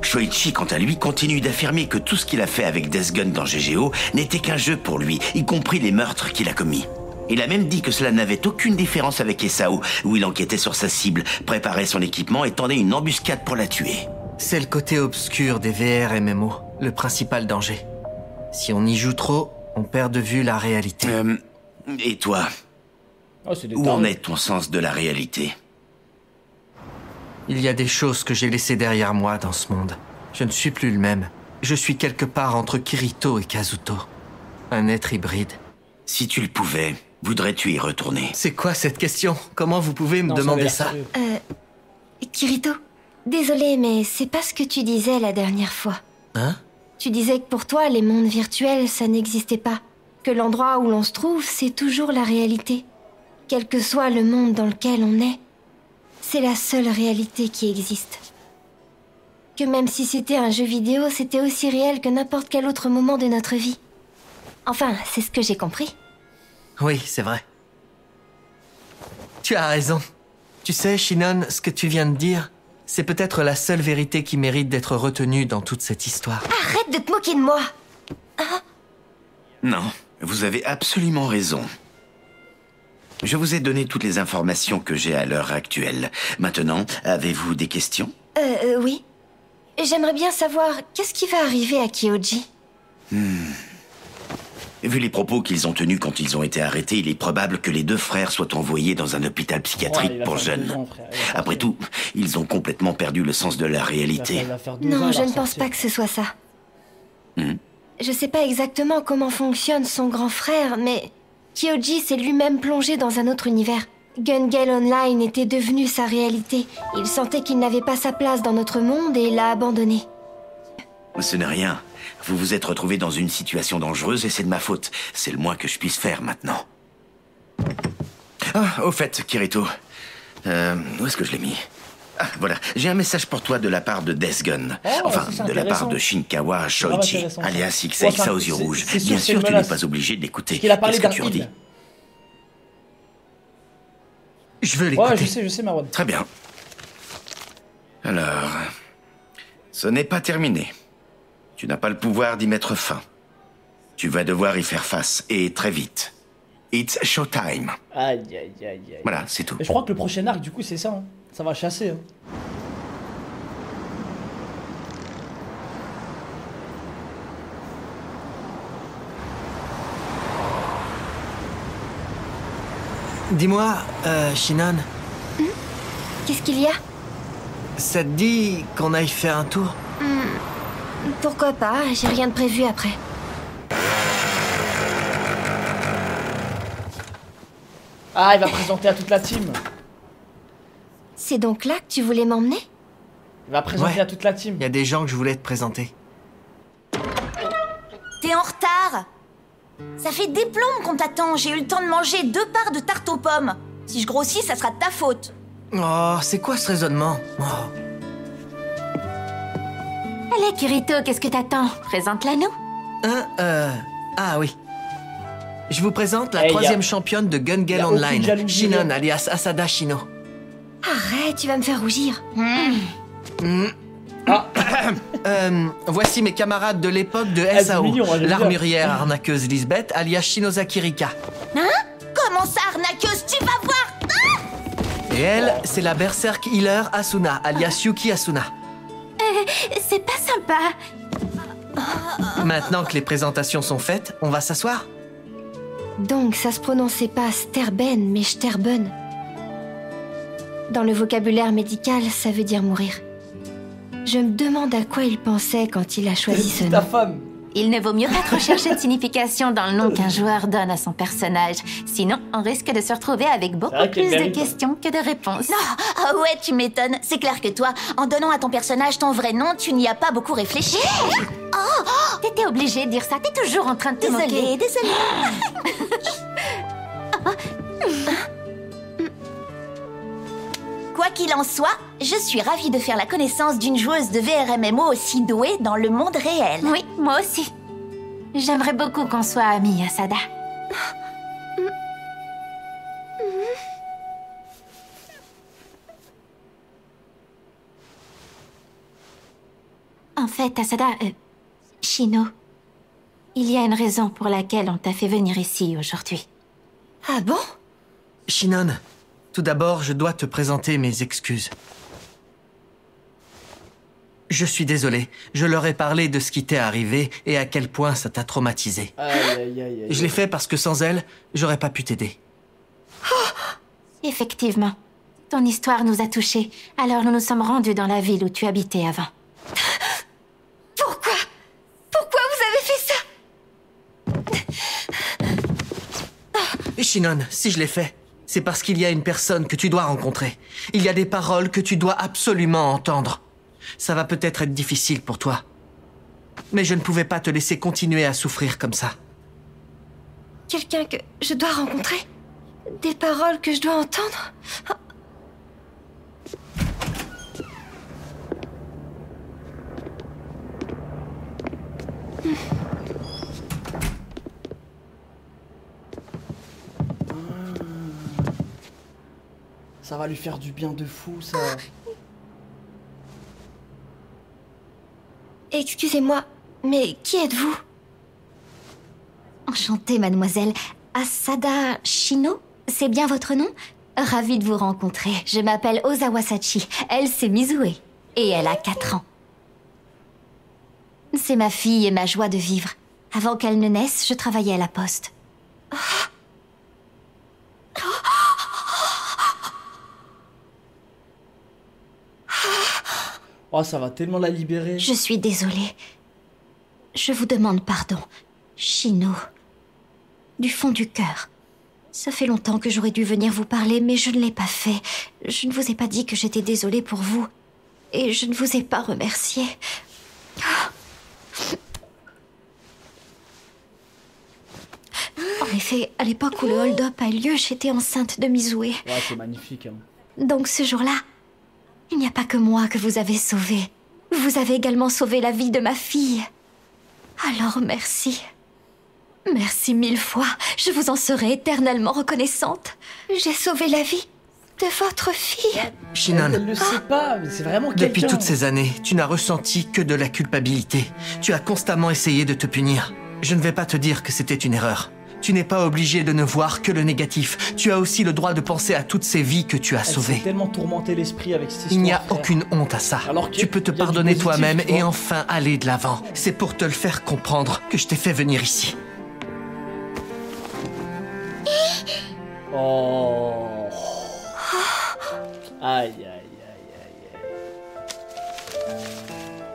Shoichi, quant à lui, continue d'affirmer que tout ce qu'il a fait avec Death Gun dans GGO n'était qu'un jeu pour lui, y compris les meurtres qu'il a commis. Il a même dit que cela n'avait aucune différence avec Esao, où il enquêtait sur sa cible, préparait son équipement et tendait une embuscade pour la tuer. C'est le côté obscur des VR MMO, le principal danger. Si on y joue trop, on perd de vue la réalité. Euh, et toi, Oh, où en est ton sens de la réalité? Il y a des choses que j'ai laissées derrière moi dans ce monde. Je ne suis plus le même. Je suis quelque part entre Kirito et Kazuto. Un être hybride. Si tu le pouvais, voudrais-tu y retourner? C'est quoi cette question? Comment vous pouvez me Non, ça demander ça? sérieux. Euh. Kirito Désolé, mais c'est pas ce que tu disais la dernière fois. Hein? Tu disais que pour toi, les mondes virtuels, ça n'existait pas. Que l'endroit où l'on se trouve, c'est toujours la réalité. Quel que soit le monde dans lequel on est, c'est la seule réalité qui existe. Que même si c'était un jeu vidéo, c'était aussi réel que n'importe quel autre moment de notre vie. Enfin, c'est ce que j'ai compris. Oui, c'est vrai. Tu as raison. Tu sais, Shinon, ce que tu viens de dire, c'est peut-être la seule vérité qui mérite d'être retenue dans toute cette histoire. Arrête de te moquer de moi Non, vous avez absolument raison. Je vous ai donné toutes les informations que j'ai à l'heure actuelle. Maintenant, avez-vous des questions? Euh, euh, oui. J'aimerais bien savoir qu'est-ce qui va arriver à Kyoji. Vu les propos qu'ils ont tenus quand ils ont été arrêtés, il est probable que les deux frères soient envoyés dans un hôpital psychiatrique Ouais, pour jeunes. ans, Après tout, ils ont complètement perdu le sens de la réalité. ans, Non, je ne pense pas que ce soit ça. Hmm. Je sais pas exactement comment fonctionne son grand frère, mais Kyoji s'est lui-même plongé dans un autre univers. Gun Gale Online était devenu sa réalité. Il sentait qu'il n'avait pas sa place dans notre monde et l'a abandonné. Ce n'est rien. Vous vous êtes retrouvé dans une situation dangereuse et c'est de ma faute. C'est le moins que je puisse faire maintenant. Ah, au fait, Kirito. Euh, où est-ce que je l'ai mis? Ah, voilà. J'ai un message pour toi de la part de Death Gun. Oh, enfin, de la part de Shinkawa grave Shoichi, alias X Ouais, avec enfin, ça aux yeux rouges. Bien sûr, tu n'es pas obligé de l'écouter. Qu'est-ce que tu en dis. Je veux l'écouter. Ouais, je sais, je sais, Marwan. Très bien. Alors, ce n'est pas terminé. Tu n'as pas le pouvoir d'y mettre fin. Tu vas devoir y faire face, et très vite. It's showtime. Aïe, aïe, aïe, aïe. Voilà, c'est tout. Et je crois que le prochain arc, du coup, c'est ça. hein. Ça va chasser. hein. Dis-moi, euh, Shinon, Qu'est-ce qu'il y a? Ça te dit qu'on aille faire un tour? Pourquoi pas J'ai rien de prévu après. Ah, il va présenter à toute la team. C'est donc là que tu voulais m'emmener? Il va présenter Ouais. à toute la team. Il y a des gens que je voulais te présenter. T'es en retard Ça fait des plombes qu'on t'attend. J'ai eu le temps de manger deux parts de tarte aux pommes. Si je grossis, ça sera de ta faute. Oh, c'est quoi ce raisonnement? Oh. Allez, Kirito, qu'est-ce que t'attends? Présente-la nous. Hein, euh... Ah oui. Je vous présente la Eh, a- troisième championne de Gun Gale Online, Shinon hein. alias Asada Shino. Arrête, tu vas me faire rougir. Euh, voici mes camarades de l'époque de Ah, SAO, hein, l'armurière arnaqueuse Lisbeth alias Shinozaki Rika. Comment ça, arnaqueuse? Tu vas voir Et elle, c'est la berserk healer Asuna alias Yuki Asuna. C'est pas sympa. Maintenant que les présentations sont faites, on va s'asseoir Donc, ça se prononçait pas Sterben, mais Sterben. Dans le vocabulaire médical, ça veut dire mourir. Je me demande à quoi il pensait quand il a choisi ce C'est ta nom. femme. Il ne vaut mieux pas trop chercher de signification dans le nom qu'un joueur donne à son personnage. Sinon, on risque de se retrouver avec beaucoup plus de questions que de réponses. Ah, ah ouais, tu m'étonnes. C'est clair que toi, en donnant à ton personnage ton vrai nom, tu n'y as pas beaucoup réfléchi. T'étais obligé de dire ça. T'es toujours en train de te Désolée, moquer. désolée. Quoi qu'il en soit, je suis ravie de faire la connaissance d'une joueuse de VRMMO aussi douée dans le monde réel. Oui, moi aussi. J'aimerais beaucoup qu'on soit amis, Asada. En fait, Asada, euh, Shino, il y a une raison pour laquelle on t'a fait venir ici aujourd'hui. Ah bon? Shinon, tout d'abord, je dois te présenter mes excuses. Je suis désolé, je leur ai parlé de ce qui t'est arrivé et à quel point ça t'a traumatisé. Aïe, aïe, aïe, aïe. Je l'ai fait parce que sans elle, j'aurais pas pu t'aider. Effectivement, ton histoire nous a touchés, alors nous nous sommes rendus dans la ville où tu habitais avant. Pourquoi? Pourquoi vous avez fait ça? Shinon, si je l'ai fait, c'est parce qu'il y a une personne que tu dois rencontrer. Il y a des paroles que tu dois absolument entendre. Ça va peut-être être difficile pour toi. Mais je ne pouvais pas te laisser continuer à souffrir comme ça. Quelqu'un que je dois rencontrer? Des paroles que je dois entendre? Ça va lui faire du bien de fou, ça. Excusez-moi, mais qui êtes-vous? Enchantée, mademoiselle. Asada Shino C'est bien votre nom? Ravie de vous rencontrer. Je m'appelle Ozawa Sachi. Elle, c'est Mizue. Et elle a 4 ans. C'est ma fille et ma joie de vivre. Avant qu'elle ne naisse, je travaillais à la poste. Oh, ça va tellement la libérer. Je suis désolée. Je vous demande pardon. Shino. Du fond du cœur. Ça fait longtemps que j'aurais dû venir vous parler, mais je ne l'ai pas fait. Je ne vous ai pas dit que j'étais désolée pour vous. Et je ne vous ai pas remercié. En effet, à l'époque où le hold-up a lieu, j'étais enceinte de Mizoué. Ouais, c'est magnifique. Hein. Donc ce jour-là, il n'y a pas que moi que vous avez sauvé. Vous avez également sauvé la vie de ma fille. Alors merci. Merci mille fois. Je vous en serai éternellement reconnaissante. J'ai sauvé la vie de votre fille. Shinan, Elle le sait pas, mais c'est vraiment quelqu'un. depuis toutes ces années, tu n'as ressenti que de la culpabilité. Tu as constamment essayé de te punir. Je ne vais pas te dire que c'était une erreur. Tu n'es pas obligé de ne voir que le négatif. Tu as aussi le droit de penser à toutes ces vies que tu as Elle s'est sauvées. tellement tourmenté l'esprit avec cette histoire. Il n'y a frère. aucune honte à ça. Alors que tu peux te pardonner toi-même et enfin aller de l'avant. C'est pour te le faire comprendre que je t'ai fait venir ici. Oh. Aïe, aïe, aïe, aïe, aïe.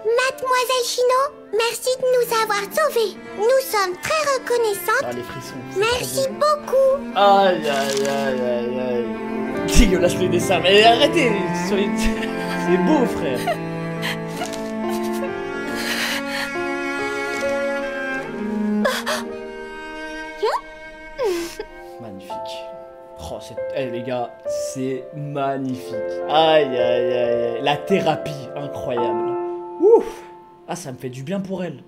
Mademoiselle Chino, merci de nous avoir sauvés. Nous sommes très reconnaissantes. Ah, les frissons. Merci beaucoup. Aïe, aïe, aïe, aïe, aïe. Dégueulasse les dessins, mais arrêtez. C'est beau, frère. Magnifique. Oh, c'est... Eh, les gars, c'est magnifique. Aïe, aïe, aïe, aïe. La thérapie, incroyable. Ouf. Ah, ça me fait du bien pour elle.